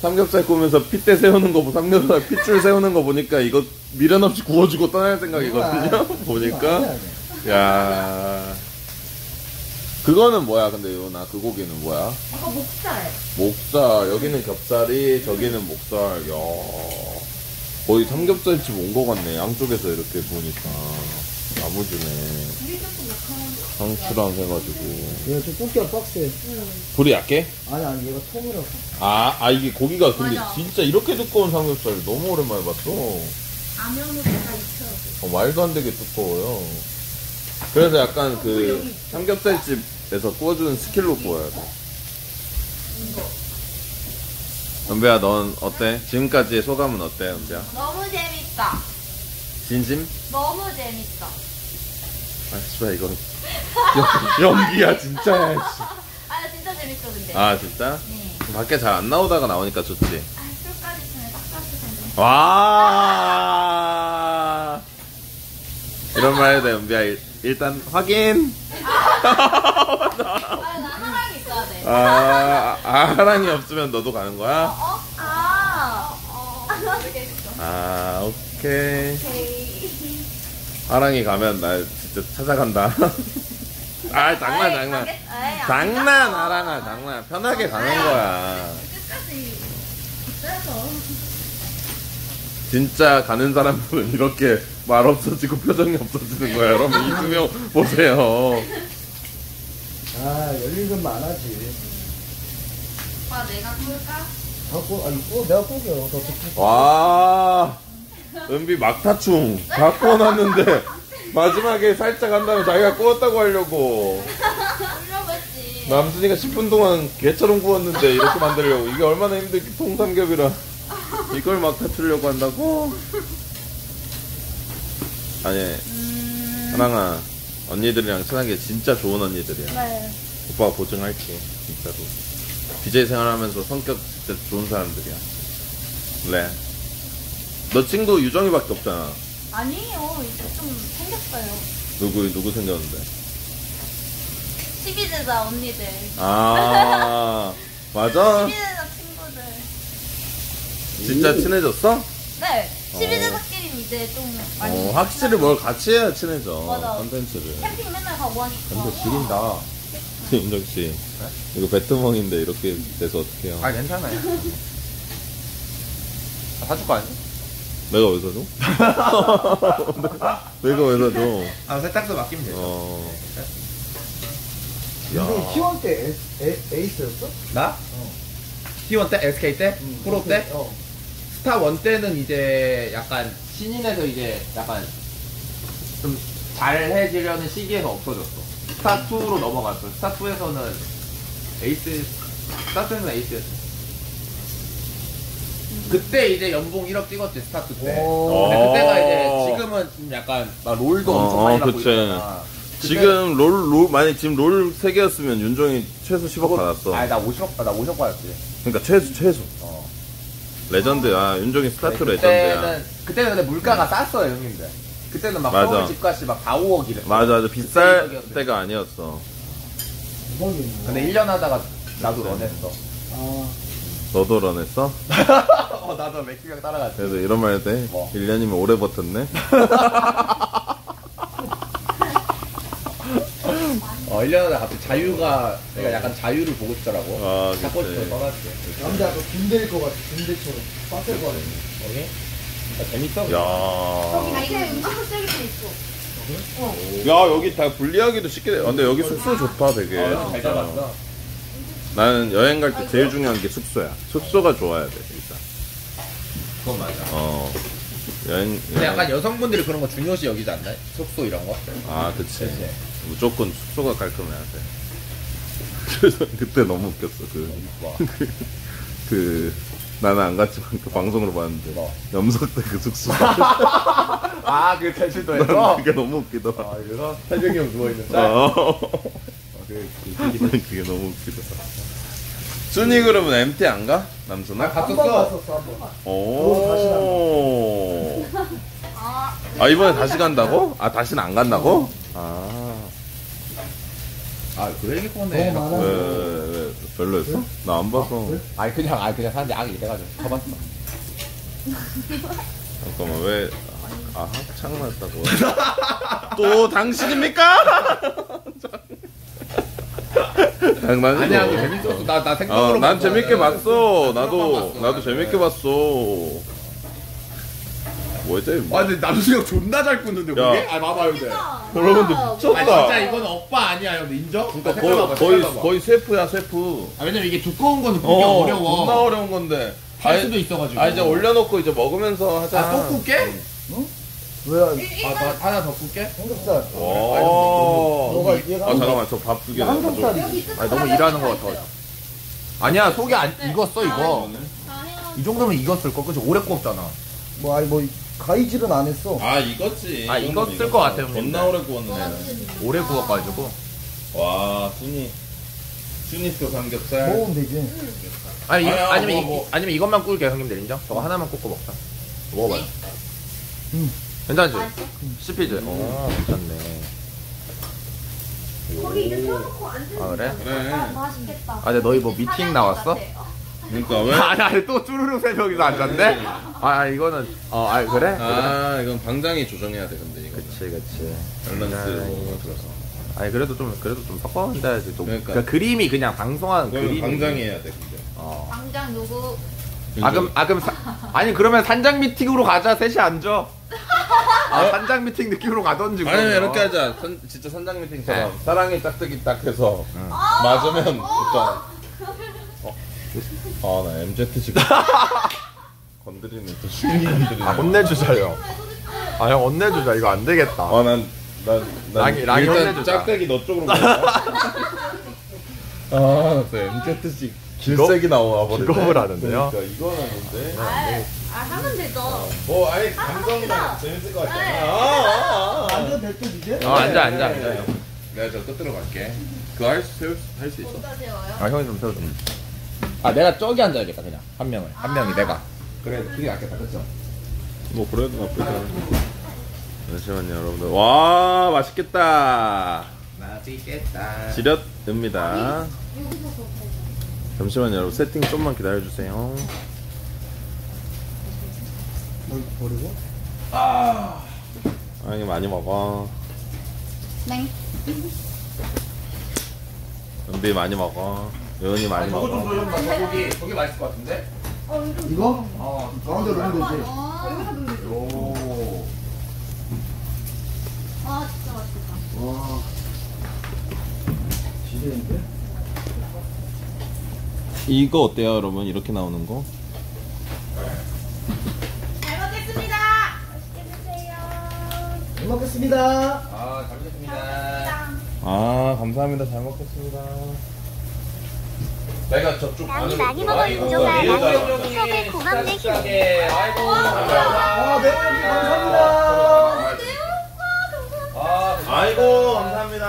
삼겹살 구우면서 핏대 세우는 거, 보- 삼겹살 핏줄 세우는 거 보니까 이거 미련 없이 구워주고 떠날 생각이거든요. 보니까. 야 그거는 뭐야, 근데 요나 그 고기는 뭐야? 아까 목살. 목살, 여기는 겹살이, 저기는 목살. 야 거의 삼겹살집 온 거 같네. 양쪽에서 이렇게 보니까. 나무주네. 상추랑 해가지고. 얘가 좀 뽑기가 빡세. 불이 약해? 아니, 아니, 얘가 통이라서. 아, 아 이게 고기가 근데 맞아. 진짜 이렇게 두꺼운 삼겹살 너무 오랜만에 봤어. 아면으로 다 익혀요. 어, 말도 안 되게 두꺼워요. 그래서 약간 그 삼겹살집에서 구워주는 스킬로 구워야 돼. 은배야, 넌 어때? 지금까지의 소감은 어때, 은배야? 너무 재밌다. 진심? 너무 재밌다. 아, 씨발, 이거. 연- 연기야, 진짜야, 씨. 아, 나 진짜 재밌어, 근데. 아, 진짜? 네. 밖에 잘 안 나오다가 나오니까 좋지. 아, 술까지 치면 딱 좋을 텐데. 와 이런 말 해도 돼 은비야 일- 일단 확인 아, 나 하랑이 있어야 돼. 아, 아 하랑이 없으면 너도 가는 거야? 어? 아. 어. 모르겠어. 아 오케이 오케이. 하랑이 가면 나 진짜 찾아간다 아 장난 에이, 장난 가겠- 에이, 안 장난. 하랑아 장난 편하게 가는 거야 진짜 가는 사람들은 이렇게 말 없어지고 표정이 없어지는 거야 여러분 이두명 보세요 아, 열일은 많아지. 오빠, 내가 꿀까? 갖고, 아니, 꼭, 내가 꼭이요. 더 좋고. 와 은비 막타충 다 구워놨는데 마지막에 살짝 한 다음에 자기가 구웠다고 하려고. 남순이가 10분 동안 개처럼 구웠는데 이렇게 만들려고 이게 얼마나 힘들게 통삼겹이라 이걸 막 타추려고 한다고? 아니 하랑아 언니들이랑 친하게 진짜 좋은 언니들이야 네. 오빠가 보증할게 진짜로 BJ 생활하면서 성격 진짜 좋은 사람들이야 그래 너 친구 유정이밖에 없잖아 아니에요. 이제 좀 생겼어요. 누구 누구 생겼는데 12제자 언니들. 아 맞아? 12제자 친구들. 진짜 친해졌어? 네. 12제자끼리는 이제 좀 많이. 어 확실히 뭘 같이 해야 친해져 맞아. 컨텐츠를 캠핑 맨날 가고 하니까. 근데 지린다. 인정씨 이거 배트멍인데 이렇게 돼서 어떡해요 아 괜찮아요. 아, 사줄 거 아니야? 내가 왜 사줘? 내가 왜 사줘? 아 세탁소 맡기면 되죠. 어. 윤종이 T1 때 에이스, 에이스였어? 나? T1 때? SK 때? 프로 때? 어. 스타 1 때는 이제 약간 신인에서 이제 약간 좀 잘해지려는 시기에서 없어졌어. 스타 2로 넘어갔어. 스타 2에서는 에이스, 스타 2에서는 에이스였어. 그때 이제 연봉 1억 찍었지, 스타 2 때. 오. 근데 그때가 어. 이제 지금은 좀 약간 막 롤도 어, 엄청 많이 어, 받고 그치. 있잖아. 그때- 지금 롤, 롤, 만약 지금 롤 3개였으면 윤종이 최소 10억 받았어. 아니 나 50억, 아, 나 50억 받았지. 그러니까 최소, 최소. 어. 레전드야. 윤종이 스타트 아니, 레전드야. 그때는, 그때는 근데 물가가 쌌어요, 형님들. 그때는 막 맞아. 서울 집값이 막 4, 5억 이랬어. 맞아, 맞아. 비쌀 그때 때가 아니었어. 대박이네. 근데 1년 하다가 나도 run했어. 아, 너도 run했어? 어, 나도 맥주병 따라갔지. 그래서 이런 말 해도 돼? 뭐? 1년이면 오래 버텼네? 어, 1년 하다가 갑자기 자유가, 내가 약간 자유를 보고 싶더라고. 아, 찾고 그치. 싶어 떠났지. 남자가 군대일 것 같아. 군대처럼. 빡셀 것 같아. 여기? 아, 재밌어. 야 이게 음식도 쓰기도 있어. 야, 여기 다 분리하기도 쉽게 돼. 아, 근데 여기 숙소 좋다, 되게. 어, 잘 진짜. 잡았어. 나는 여행 갈 때 제일 중요한 게 숙소야. 숙소가 좋아야 돼, 일단. 그건 맞아. 어. 여행. 근데 약간 여성분들이 그런 거 중요시 여기지 않나요? 숙소 이런 거? 아, 그치. 그치. 무조건 숙소가 깔끔해야 돼. 그래서 그때 너무 웃겼어. 그, 뭐. 그, 나는 안 갔지만 그 방송으로 봤는데. 뭐. 염석대 그 숙소. 아, 그 제주도에서? 그게 너무 웃기더라. 아, 그래서 태경이 형 누워있는 짤? 어. 그, 그게 너무 웃기더라. 순이 그러면 MT 안 가? 남순아? 아, 갔었어. 갔었어, 한 번. 오. 아, 이번에 다시 간다고? 아, 다시는 안 간다고? 아. 아, 그 얘기 꺼내. 너무 많아. 왜, 왜, 왜, 별로였어? 나안 봤어. 왜? 아니, 그냥, 아, 그냥 사람들이 악 이래가지고 쳐봤어. 잠깐만, 왜, 아, 합창 났다고. 또 당신입니까? 장난이고. 아니야, 그 재밌었어. 나, 나 생방으로 어, 난 봤어. 재밌게 봤어. 생방 나도, 봤어. 나도 재밌게 봤어. 뭐지? 아, 근데 남수형 존나 잘 꾸는데, 야. 그게? 아, 봐봐요, 근데. 여러분들 아, 미쳤다. 진짜 이건 오빠 아니야, 형. 인정? 그러니까 색깔 거의, 봐봐, 거의, 봐봐. 거의 셰프야, 셰프. 아, 왜냐면 이게 두꺼운 거는 굽기 어, 어려워. 존나 어려운 건데. 할 아, 수도 있어가지고. 아, 이제 올려놓고 이제 먹으면서 하자. 아, 또 굽게? 왜, 아, 나 하나 더 굽게? 삼겹살. 와. 너가 얘가 아, 잠깐만, 저 밥 두 개. 삼겹살이. 아니, 너무 일하는 거 같아. 아니야, 속이 안 익었어, 이거. 이 정도면 익었을 거. 그치? 오래 구웠잖아. 뭐, 아니, 뭐, 가위질은 안 했어. 아, 익었지. 아, 익었을 것 같아요, 존나 오래 구웠는데. 오래 구워가지고. 와, 순이. 순이스 삼겹살. 먹으면 되지. 아니, 이- 아니야, 아니면, 뭐, 이, 뭐. 아니면 이것만 꿀게요, 형님들 인정? 저거 하나만 굽고 먹자. 먹어봐요. 음. 괜찮지? 씹히지? 어, 괜찮네. 거기 이제 세워놓고 앉으니까 아, 그래? 그래. 맛있겠다. 아, 근데 너희 뭐 미팅 나왔어? 그러니까 왜? 아니, 아니, 또 쭈루룩 세 명이서 앉았네? 아, 이거는, 어, 아, 그래? 아, 이건 방장이 조정해야 돼, 근데 이거. 그치, 그치. 밸런스. 아이, 들어서. 아니, 그래도 좀, 그래도 좀 섞어본다야지. 또. 그러니까. 그러니까 그림이 그냥 방송하는 그림이. 방장이 해야 돼, 근데. 어. 당장 누구? 아, 그럼, 아, 그럼, 사, 아니, 그러면 산장 미팅으로 가자, 셋이 앉아. 아, 산장 미팅 느낌으로 가던지. 아니면 그러면. 이렇게 하자. 선, 진짜 선장 미팅처럼. 네. 사랑이 짝짝이 딱 해서. 응. 맞으면, 일단. 어. 아, 나 MZ 지금. 건드리는 또 흉기 건드리는. 아, 혼내주자요. 아, 형, 혼내주자. 이거 안 되겠다. 아, 난, 난, 난 랑이- 랑이 일단 혼내주자. 짝짝이 너 쪽으로 가. 아, 또 MZ식 길색이 나와 버리네. 기겁을 하는데요? 그러니까 이건 아닌데. 아, 하면 되죠. 뭐, 아예 감성만 재밌을 것 같잖아. 아, 아, 아. 앉아도 될듯 이제? 어, 앉아, 앉아, 앉아. 내가 저 끝으로 갈게. 그거 할 수, 할수 있어? 어디다 세워요? 아, 형이 좀 세워줘. 아, 내가 저기 앉아야겠다, 그냥. 한 명을. 한 명이 내가. 그래, 그게 낫겠다, 그쵸? 뭐 그래도 나쁘지 않아. 잠시만요 여러분들. 와 맛있겠다. 맛있겠다. 지렛입니다. 잠시만요, 여러분. 세팅 좀만 기다려주세요. 뭘 버리고? 아, 이게 많이 먹어. 네. 은비 많이 먹어. 요은이 많이 저거 좀 먹어. 보여줘. 저고기 저기 맛있을 것 같은데? 이거? 어. 가운데 넣으면 되지. 오. 아 진짜 맛있겠다. 와. 지대인데? 이거 어때요, 여러분? 이렇게 나오는 거? 잘 먹겠습니다. 맛있게 드세요. 잘 먹겠습니다. 아, 잘 먹겠습니다. 아, 감사합니다. 잘 먹겠습니다. 내가 저쪽 많이 안으로 많이. 먹어, 저녁에 먹어. 속에 고맙네, 힘. 식사하게. 아이고, 감사합니다. 아, 매운 형님 감사합니다. 아, 아이고, 감사합니다.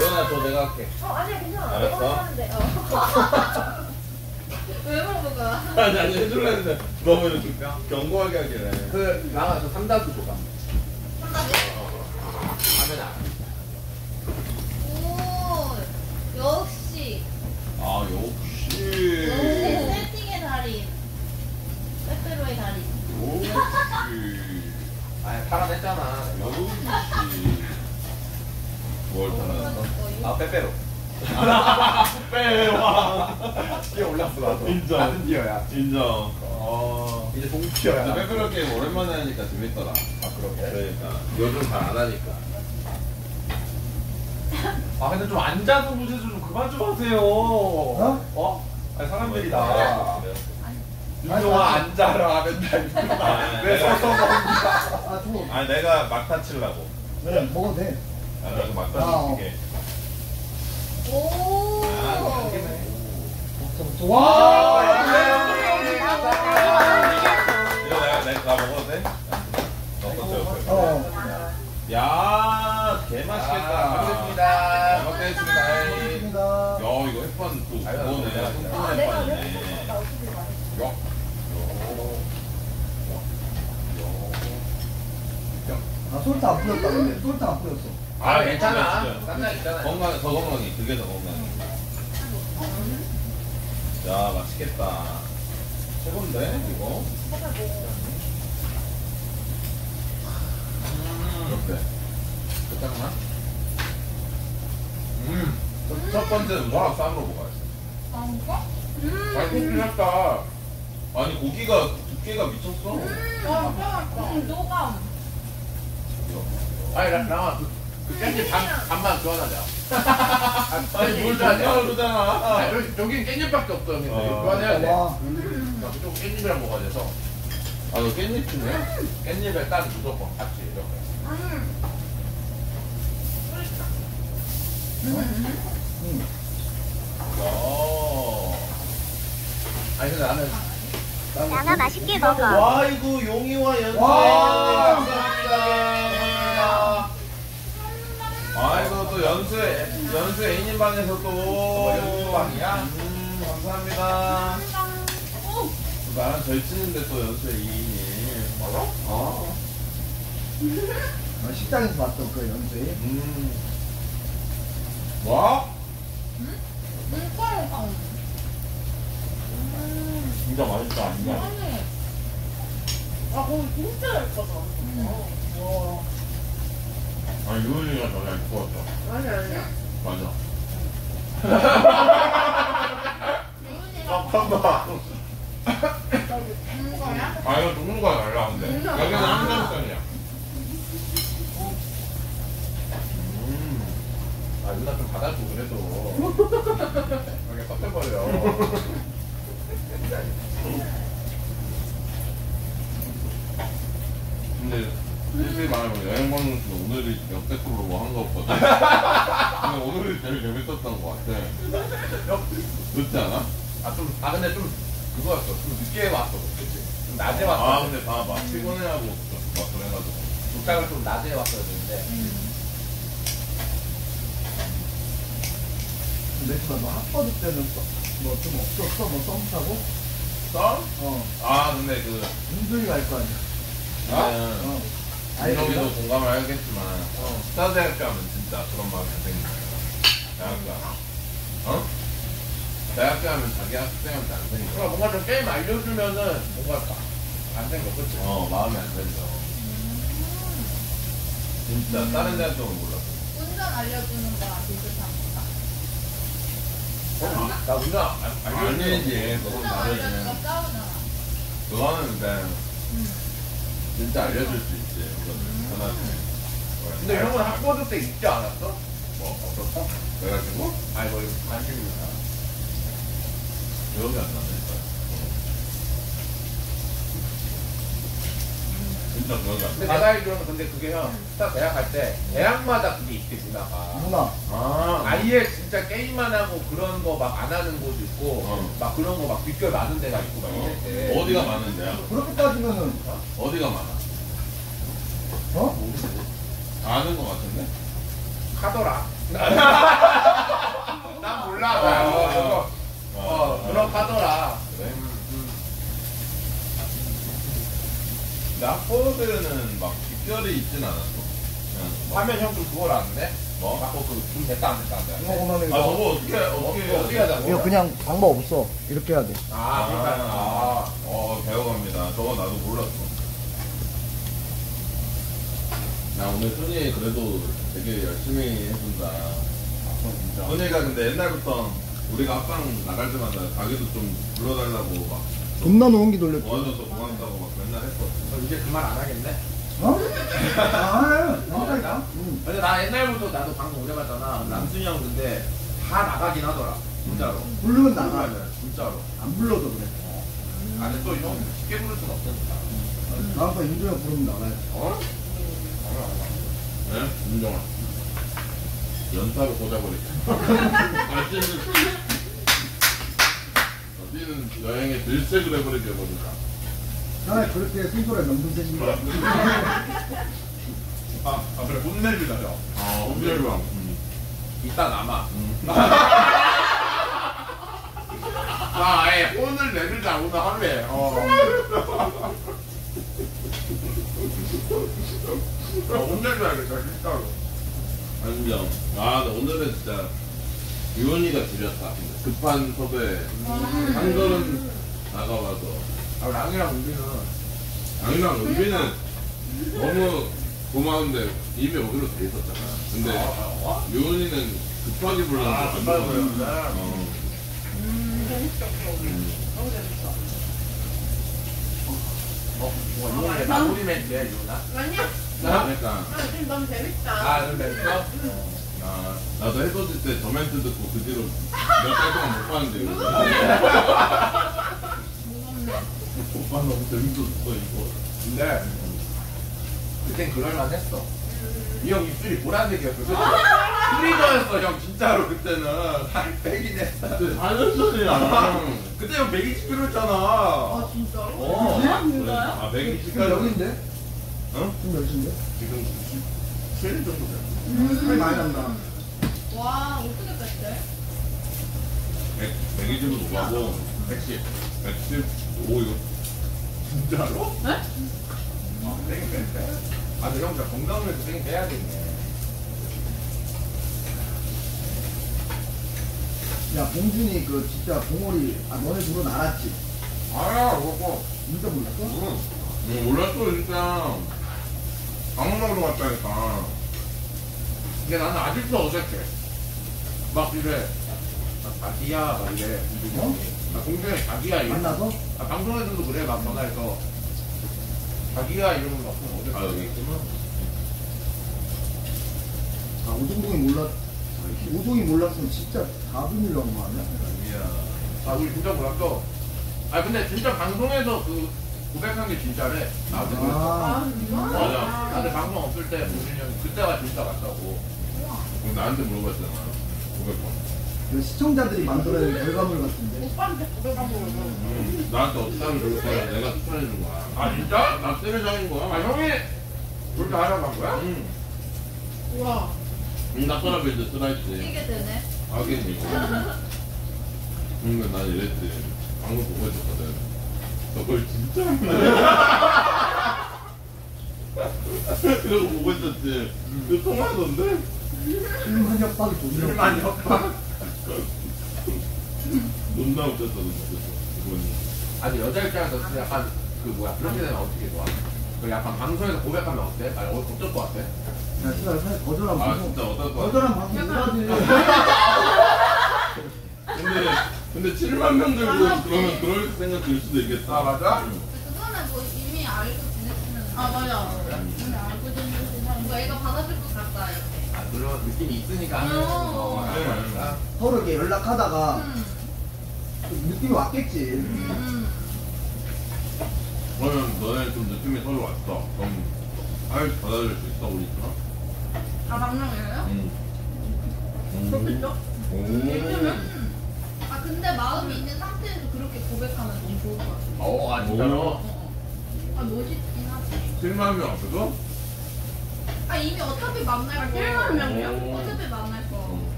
요나 저 내가 할게. 어, 아니야, 괜찮아. 알았어. 어. 왜 거야? 아니, 아니, 해줄라 했는데 너무 이렇게 견고하게 하길래. 그, 나가 저 삼다수 줘봐. 하면 안. 오 역시 아, 역시. 역시 세팅의 달인. 빼빼로의 달인. 역시. 아, 팔아냈잖아. 역시. 뭘 달았어? 아, 빼빼로. 빼와. 뛰어 올랐어, 나도. 인정. 나는 뛰어야. 인정. 어. 이제 동 근데 뛰어야. 빼빼로 게임 오랜만에 하니까 재밌더라. 아, 그러게. 그러니까. 요즘 잘 안 하니까. 아 근데 좀 앉아서 좀 그만 좀 하세요. 어? 어? 아니 사람들이 아, 다 그래요? 윤종아 앉아라 맨날 아, 왜 내가- 서서 먹냐? 아, 저, 아니, 내가 막타 치려고. 네, 먹어도 돼. 아, 아, 막타 어. 치게. 오. 아, 와! 이거 내가, 내가 다 먹어도 돼? 너 것도 옆에. 어. 야, 개 맛있겠다. 아, 잘 먹겠습니다. 먹겠습니다. 이거 햇반 또 그거네. 아, 왜 햇반이네. 나 어떻게 말해? 아, 솔트 안 뿌렸다, 근데. 솔트 안 뿌렸어. 아, 괜찮아. 쌈장 있잖아. 건강, 더 건강해. 그게 더 건강해. 야, 맛있겠다. 최고인데, 이거? 이렇게. 잠깐만. 음. 첫- 첫 번째는 워낙 쌈으로 먹어야지. 아니, 콩 했다. 아니, 고기가, 두께가 미쳤어. 음, 노감. 아니, 나, 나, 그, 그 깻잎 반, 반만 교환하자. 아니, 뭘 장난을 그러잖아. 아, 여기, 여긴 깻잎밖에 없어, 형님. 어. 교환해야 돼. 와. 나 그쪽 깻잎이랑 먹어야 돼서. 아, 너 깻잎 주네? 깻잎에 딱 무조건 같이 이렇게. 어. 아니, 근데 나는. 나나 맛있게 먹어. 와, 이거 용이와 연수 와. 감사합니다. 아이고, 또 연수, 연수 애인님 방에서 또. 연수 방이야? 음, 감사합니다. 또 나랑 절친인데 또 연수 애인이. 뭐로? 어. 어, 식당에서 봤던 그 연수에. 음. 뭐? 진짜 맛있다, 진짜. 아, 거기 진짜 예쁘다. 아니, 유은이가 더잘 구웠어. 아니, 아니야. 맞아. 잠깐만. 거야? 아, 이거 누군 거야, 달라, 근데. 여기는 한정선이야. 아, 누나 좀 받아줘, 그래도. 이렇게 껍데버려. 근데 솔직히 말하면 여행 가는 중에 오늘이 역대급으로 뭐 한 거 없거든. 근데 오늘이 제일 재밌었던 것 같아. 그렇지 않아? 아, 좀, 아, 근데 좀, 그거였어. 좀 늦게 왔어, 그치? 좀 낮에 아 왔어. 근데 다막 피곤해하고 막 그래가지고. 도착을 좀 낮에 왔어야 되는데. 근데 너 학버드 때는 뭐 좀 없었어? 뭐 썸 타고? 썸? 어. 아 근데 그 은근히 갈거 아니야. 나는 어. 민혁이도 공감을 하겠지만 스타 대학교 하면 진짜 그런 마음이 안 생긴 거예요. 대학교 하면. 어? 대학교 하면 자기 학생한테 안 생겨. 그러니까 뭔가 좀 게임 알려주면은 뭔가 안 생겨, 그치? 어, 마음이 안 생겨. 진짜 다른 대학교는 몰랐어. 운전 알려주는 거랑. 어? 나 알려줘. 아니지, 그건 싸우잖아. 그거는 응. 진짜 알려줄 수 있지. 그거는 편하지. 근데 이런 건 학교도 때 있지 않았어? 뭐, 없었어? 그래가지고 아니, 뭐, 관심이 있다. 기억이 안 나네. 진짜 안 근데 나. 내가 알기로는 근데 그게 형, 스타 대학 갈 때, 대학마다 그게 있대, 문화가. 누나 아, 아예 진짜 게임만 하고 그런 거 막 안 하는 곳도 있고, 어. 막 그런 거막 비결 많은 데가 있고, 막 이럴 때. 어디가 많은데요? 그렇게 따지면은 어디가 많아? 어? 아는 것 같은데? 카더라. 난 몰라. 나 아. 그거. 어, 그런 카더라. 그래? 근데 학교들은 막 직결이 있진 않았어. 뭐, 하면 형좀 그걸 아는데? 뭐? 아까 그좀 됐다 안 됐다 안 이거 됐다. 보면 아, 이거 저거 어떻게, 어떻게, 어떻게, 어떻게 하자고? 이거 그냥 방법 없어 이렇게 해야 돼 아, 그러니까. 아. 어, 배워갑니다. 저거 나도 몰랐어. 나 오늘 순이 그래도 되게 열심히 해준다. 순이가 근데 옛날부터 우리가 합방 나갈 때마다 자기도 좀 불러달라고 막 겁나 노은기 돌렸지 도와줘서 고맙다고 막 맨날 했거든. 너 이제 그 말 안 하겠네? 어? 아 그러니까? 응. 근데 나 옛날부터 나도 방송 오래 갔잖아. 남순이 형 근데 다 나가긴 하더라. 진짜로. 부르면 나가 진짜로. 안 불러도 그래 아니 또 형 쉽게 부를 순 없으니까. 다음 번 인조야 부르면 나가요 어? 네? 윤정아. 연타로 꽂아버릴게. 다시는 여행에 들색을 해버릴게, 보니까. 차라리 그렇게 순서를 넘는 셈인 거야 아, 아 그래 혼내주자 형. 아, 홍길왕. 이따 남아. 음. 나 아예 오늘 내밀자 오늘 하루에. 어. 어, 혼내줘야겠다 진짜로. 안경. 아, 근데 오늘은 진짜 유원이가 줄였다. 급한 섭외. 한 걸음 나가봐서. 아, 랑이랑 우리는 양이랑 은비는 너무 고마운데 이미 오기로 돼 있었잖아. 근데 어? 유원이는 급하게 불렀는데. 아, 안 급하게 불렀어. 불렀네. 어. 어, 뭐 이번에 마무리 멘트야 이거나? 아니야. 그러니까. 아, 지금 너무 재밌다. 아, 그럼 멘트? 아, 나도 해돋일 때저 멘트 듣고 그 뒤로 몇달 동안 못 봤는데 이거. 오빠 너무 재밌었어 이거. 근데 그땐 그럴만 했어. 이 형 입술이 보라색이었어. 그치? 프리저였어 형 진짜로 그때는 살 빼긴 했어. 근데 4년 전이야. 그때 형 120kg였잖아. 아, 진짜로? 어. 그래. 아, 120까지. 지금 여기인데? 어? 지금 몇인데? 지금 97일 정도 돼. 살이 많이 난다 와, 어떻게 뺐대? 100, 120은 오가고 110, 115 이거. 진짜로? 네? 아, 땡이 뺐대. 아, 근데 형 진짜 건강을 해서 땡이 빼야겠네. 야 봉준이 그 진짜 봉오리 아 너네 둘은 알았지? 아, 그거. 진짜 몰랐어? 응. 응, 몰랐어, 진짜. 방문하러 갔다니까. 근데 나는 아직도 어색해. 막 이래. 아, 자기야, 막 이래. 어? 아, 공중에 자기야, 이래. 만나서? 아, 방송에서도 그래, 막 전화해서. 자기야, 이러면 막좀 어색해. 아, 여기 있구나. 아 오동동이 몰랐 오동이 몰랐으면 진짜 다 비밀로 한거 아니야? 아니야. 아, 우리 진짜 몰랐어. 아, 근데 진짜 방송에서 그 고백한 게 진짜래. 그랬어. 아 아, 진짜? 맞아. 나한테 방송 없을 때 보준이 그때가 진짜 맞다고. 그럼 나한테 물어봤잖아. 500번. 그 시청자들이 만들어낸 결과물 같은데 오빠한테 고백한 거고. 응. 나한테 어떻게 하면 좋을까? 내가 추천해준 거야. 아, 진짜? 나 때려장인 거야. 아, 형이 그렇게 하라고 한 거야? 응. 우와, 응, 나처럼 이제 쓰라했지. 이게 되네. 하겠니. 그러니까 난 이랬지. 방금 보고 있었거든. 저걸 진짜 이러고 보고 있었지. 이거 통하던데? 실만 협박이 존나. 실만 협박? 존나 웃겼어. 그거는. 아니 여자 입장에서 그 약간 그 뭐야 그렇게 되면 어떻게 좋아? 그 약간 방송에서 고백하면 어때? 아니 어- 어떨 것 같아? 야, 진짜 사실 거절하면 아, 방송- 진짜 어떨 것 같아? 거절하면 방송 못하지. 근데, 근데 7만 명 들고 그러면 그럴 생각 들 수도 있겠다. 아, 맞아? 응. 그거는 뭐 이미 알고. 아, 맞아. 이미 알고 지냈으면. 뭔가 얘가 받아줄 것 같다, 이렇게. 아 그런 느낌이 있으니까 하는 어. 거 그래. 서로 이렇게 연락하다가 음, 좀 느낌이 왔겠지. 음. 그러면 너네 좀 느낌이 서로 왔어. 그럼 알 받아줄 수 있어, 우리처럼? 아, 방송이에요? 응. 음. 그렇겠죠? 오. 음. 아, 근데 마음이 있는 상태에서 그렇게 고백하면 너무 좋을 것 같아. 어, 아 진짜로? 오. 어, 어. 아, 하지. 7만 명 앞에서? 아, 이미 어차피 만날 거. 7만 명이요? 어차피 만날 거. 어.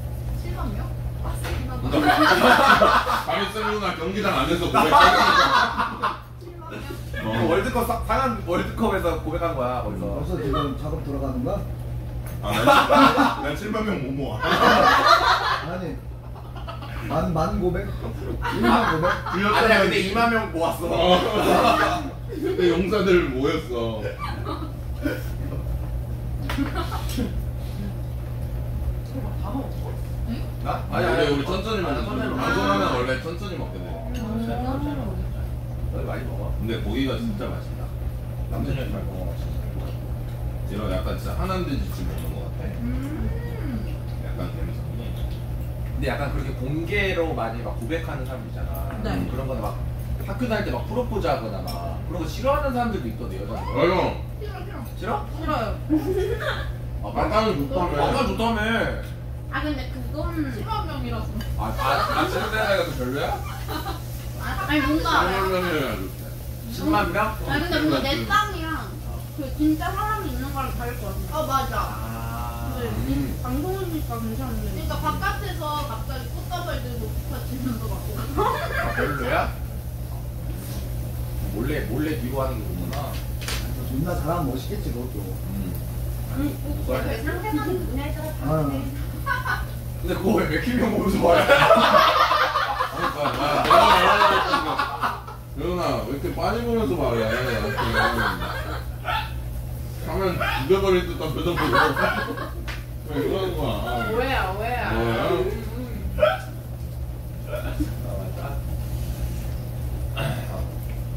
7만 명? 아. 그러니까 밤이 세미나 경기장 안에서 고백하니까. 7만 명? 어. 월드컵 사- 상한 월드컵에서 고백한 거야 거기서. 벌써 지금 작업 들어가는 거야? 아, 난, 난 7만 명 못 모아. 아니. 만, 만 고백? 1만 고백? 아니야 근데 2만 명 모았어. 어. 그때 용사들 모였어. 나? 아니, 아니, 우리, 우리 천천히 먹는 천천히 거. 방송하면 원래 천천히 먹게 돼. 너 많이 먹어. 근데 고기가 진짜 맛있다. 남편이 잘 먹어. 이런 약간 진짜 한한돼지집 먹는 것 같아. 음. 약간 감성이. 근데 약간 그렇게 공개로 많이 막 고백하는 사람 있잖아. 네. 그런 거는 막 학교 다닐 때 막 프로포즈 하거나 막 그런 거 싫어하는 사람들도 있던데 여자들. 맞아. 싫어, 싫어. 싫어? 싫어요. 아, 빵빵이 좋다며. 아까 좋다며. 아, 근데 그건 7만 명이라서. 아, 아, 아, 지금 생각해도 별로야? 아니, 뭔가. 7만 명이야, 좋대. 10만 명? 아 근데 뭔가 내 땅이랑 그 진짜 사람이 있는 거랑 다를 것 같아. 어 맞아. 아. 근데 음. 방송이니까 괜찮은데. 그러니까 바깥에서 갑자기 꽃다발 들고 붙여지면서 막. 아, 별로야? 몰래, 몰래 뒤로 하는 게 좋구나. 존나 잘하면 멋있겠지, 그것도. 음. 해? 상대방이 분야에 따라 아, 근데 그거 왜 맥히면 보면서 말해? 그러니까. 여은아, 왜 이렇게 빠지 보면서 말해? 나한테. 하면 죽여버릴 듯한 표정 보고. 왜 이러는 거야? 오해야 오해야. 뭐야?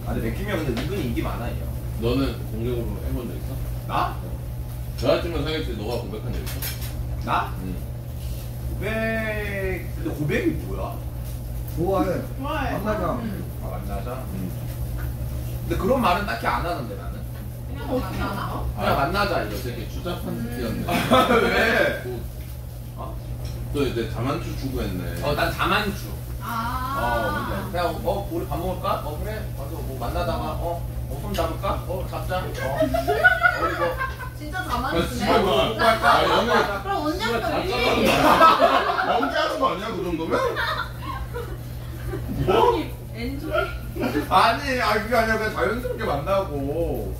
아, 근데 맥히면 근데 은근히 인기 많아, 이요 너는 공격으로 해본 적 있어? 나? 여자친구 사귈 때 너가 고백한 적 있어? 나? 응. 고백. 근데 고백이 뭐야? 좋아해. 좋아해. 만나자. 아, 만나자? 응. 근데 그런 말은 딱히 안 하는데 나는. 그냥 어떻게 하나? 그냥 만나자, 이거. 되게 추잡한 새끼였네. 왜? 또, 어? 또 이제 자만추 추구했네. 어, 난 자만 추. 어, 아. 뭔지 알지? 그냥, 어, 우리 밥 먹을까? 어, 그래. 가서 뭐 만나다가, 어, 어, 손 잡을까? 어, 잡자. 어, 어, 이거. 진짜 아, 자만추네. 씨발, 뭐, 아, 연애. 그럼 언제 씨발, 거지? 잘 연기하는 거 아니야, 그 정도면? 뭐? 엔조이. 아니, 아, 그게 아니라 그냥 자연스럽게 만나고.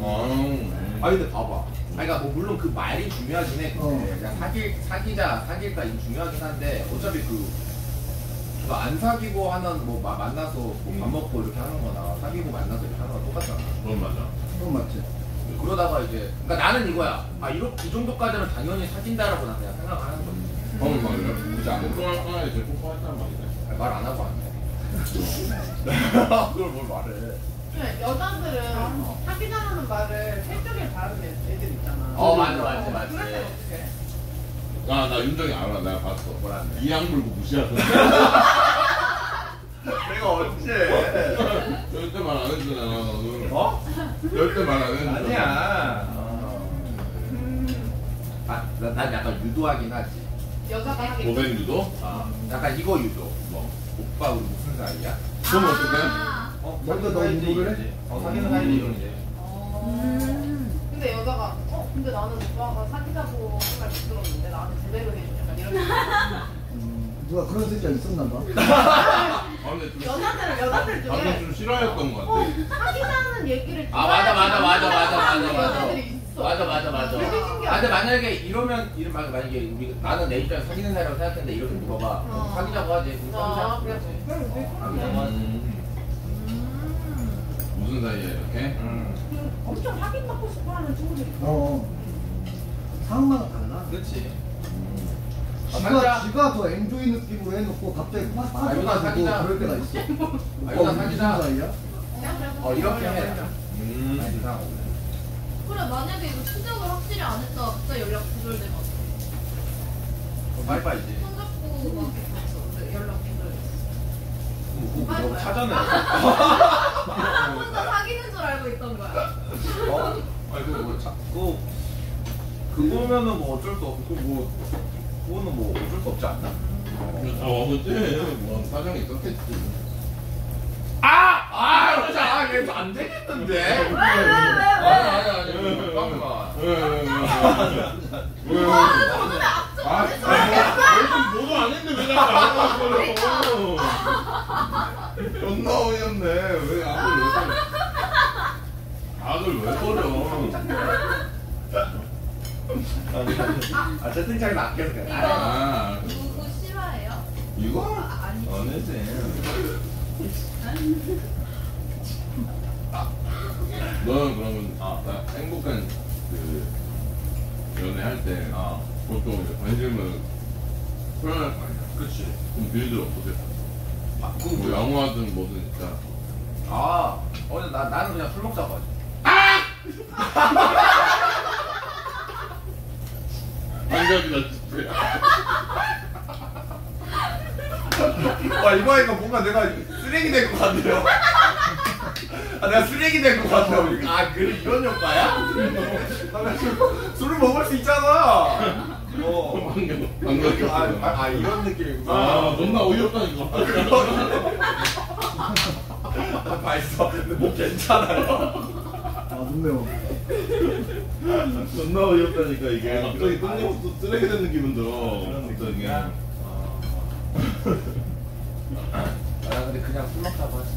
아, 아, 근데 봐봐. 아, 그러니까 뭐 물론 그 말이 중요하긴 해. 근데 어. 그냥 사기, 사귀자, 사귈까 이 중요하긴 한데 어차피 그, 그안 사귀고 하는 뭐 마- 만나서 뭐 밥 먹고 이렇게 하는 거나 사귀고 만나서 이렇게 하는 거랑 똑같잖아. 그건 맞아. 그건 맞지. 그러다가 이제, 그러니까 나는 이거야. 아, 이렇, 이 정도까지는 당연히 사귄다라고 난 그냥 생각을 하는 거지. 그건 말이야. 그지 않아? 뽀뽀할 거야, 이제 뽀뽀했단 말이네. 말안 하고 하네. 그걸 뭘 말해. 네, 여자들은 사귀자는 말을 셋쪽에 다른 애들 있잖아. 어, 맞아. 그럴 때 어떻게? 아, 나 윤정이 알아. 내가 봤어. 뭐라는데? 이양 물고 무시하던데. 내가 언제? 절대 말안 해주잖아, 너는. 어? 절대 말안 해주잖아. 아니야. 아, 난, 난 약간 유도하긴 하지. 여자가 하기. 고백 유도? 아, 약간 이거 유도. 뭐. 오빠 우리 무슨 사이야? 그럼 어떡해? 아. 어, 먼저 너 유도를 이제. 어, 사귀는 사이지 이런 이제. 음. 근데 여자가 어 근데 나는 오빠가 사귀자고 정말 부끄러웠는데 나한테 제대로 해줘 약간 이런 누가 그런 새끼가 있었나 봐. 아, 근데 좀 여자들 여자들 방금 중에 좀 싫어했던 것어 같아. 사귀자는 얘기를 아 맞아 맞아 맞아 맞아 맞아 맞아 여자들이 있어. 맞아 맞아 맞아 되게 신기하다. 아 근데 만약에 이러면 이런 만- 만약에 우리 나는 내 입장에 사귀는 사람이라고 생각했는데 이렇게 물어봐 어. 사귀자고 하지 아, 사귀자 그래. 그래, 왜 아, 그러냐. 그러면 음. 무슨 사이에 이렇게? 음그 엄청 확인 받고 싶어하는 친구들이 있어. 어. 상황마다 달라. 그렇지 아, 지가, 사귀자. 지가 더 엔조이 느낌으로 해놓고 갑자기 막 아, 이거 빠져가지고 사귀자. 그럴 때가 있어. 아 이거 무슨 사귀자 사이야? 어 이렇게 해 음. 그래 만약에 이거 시작을 확실히 안 했다 갑자기 연락 두절되면 그럼 빨리 빨리지 손잡고 막 이렇게 연락 뭐, 너무 차잖아 혼 자 사귀는 줄 알고 있던 거야 어? 아니 그뭐 자꾸 그거면은 뭐 어쩔 수 없고 뭐 그거는 뭐 어쩔 수 없지 않나? 어, 그치. 뭐 사정이 있었겠지. 아! 아! 진짜 아, 이거 안 되겠는데? 아니 아니 아니 잠깐만 왜? 아, 왜 뭐도 안 했는데 왜 자꾸 안 하는 거야? 존나 어이없네. 왜 버려? 악을 왜 버려? 아 채팅창에 낚여서 그래 아, 누구 싫어해요? 이거? 아, 아니 아니지. 너는 그러면 어. 나 행복한 그 연애할 때 어. 보통 이제 관심을 표현할 거 아니야? 그치 그럼 빌드를 어떻게 해? 아, 그뭐 영화든 뭐든 있잖아. 아 어제 나, 나는 그냥 술 먹자고 하지 진짜. 와 이거 하니까 뭔가 내가 쓰레기 될 것 같네요 아 내가 쓰레기 될 것 같아요 아 그래 이런 효과야? 나 술- 술을 먹을 수 있잖아 어. 방금 아, 아, 아 이런 느낌이구나 아, 존나 어이없다니까. 아, 맛있어. 근데 뭐 괜찮아요. 아, 눈 매워. 존나 어이없다니까 이게. 아, 갑자기 뜬금없어 쓰레기 되는 기분 들어. 그런 갑자기. 느낌이야? 아, 근데 그냥 술 먹자고 하지.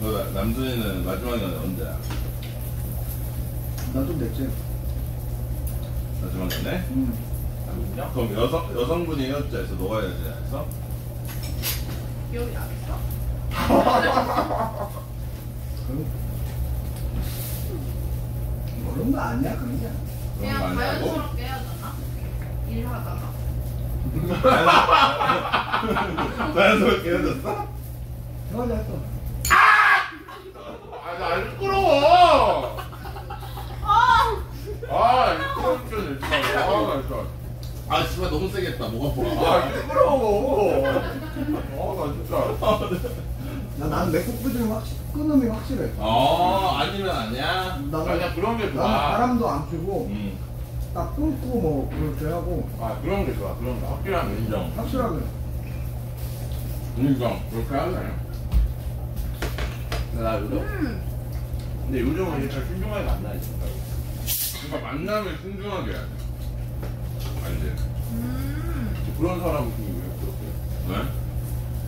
음너 나- 남준이는 마지막 연애 언제야? 나좀 됐지. 마지막 연애? 음. 남준이요? 그럼 여성 여성분이 헤어져서 너가 헤어져서? 기억이 안 나. 그럼. 그런 거 아니야, 그런 거 그냥 아니라고? 자연스럽게 해야 되나? 일하다가 자연스럽게 헤어졌어? 대화를 했어. 아, 나안 시끄러워. 아, 진짜. 아, 진짜. 아, 씨발 너무 세겠다. 목 아파. 아, 시끄러워. 아, 나 진짜. 야, 나는 맥북 부지는 확실, 끊음이 확실해. 어, 아니면 아니야. 나는, 아니야, 그런 게 나는 좋아. 바람도 안 피고, 음, 딱 끊고 뭐, 그렇게 하고, 아, 그런 게 좋아. 그런 거. 확실한 게 인정. 확실하게. 인정. 그렇게 하네. 나 요즘. 근데 요즘은 이렇게 신중하게 만나야지. 그러니까 만나면 신중하게 해야 돼. 알지? 음 그런 사람이 왜 그렇게. 왜?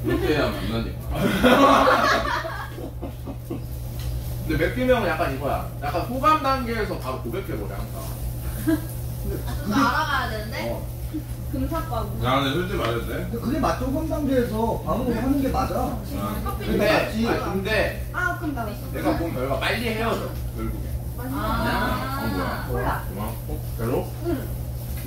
그렇게 해야 만나니까. 근데 맥주명은 약간 이거야. 약간 호감 단계에서 바로 고백해버려, 항상. 좀더 알아가야 되는데 어. 금사과고. 나 근데 솔직히 말해도 돼? 근데 그게 맞죠? 건 단계에서 바로 하는 게 맞아. 아, 커피 근데 근데, 맞지. 아니, 근데 아 그럼 나 내가 본 결과 빨리 헤어져, 결국에. 아 어, 뭐야? 고마워. 어? 별로? 응.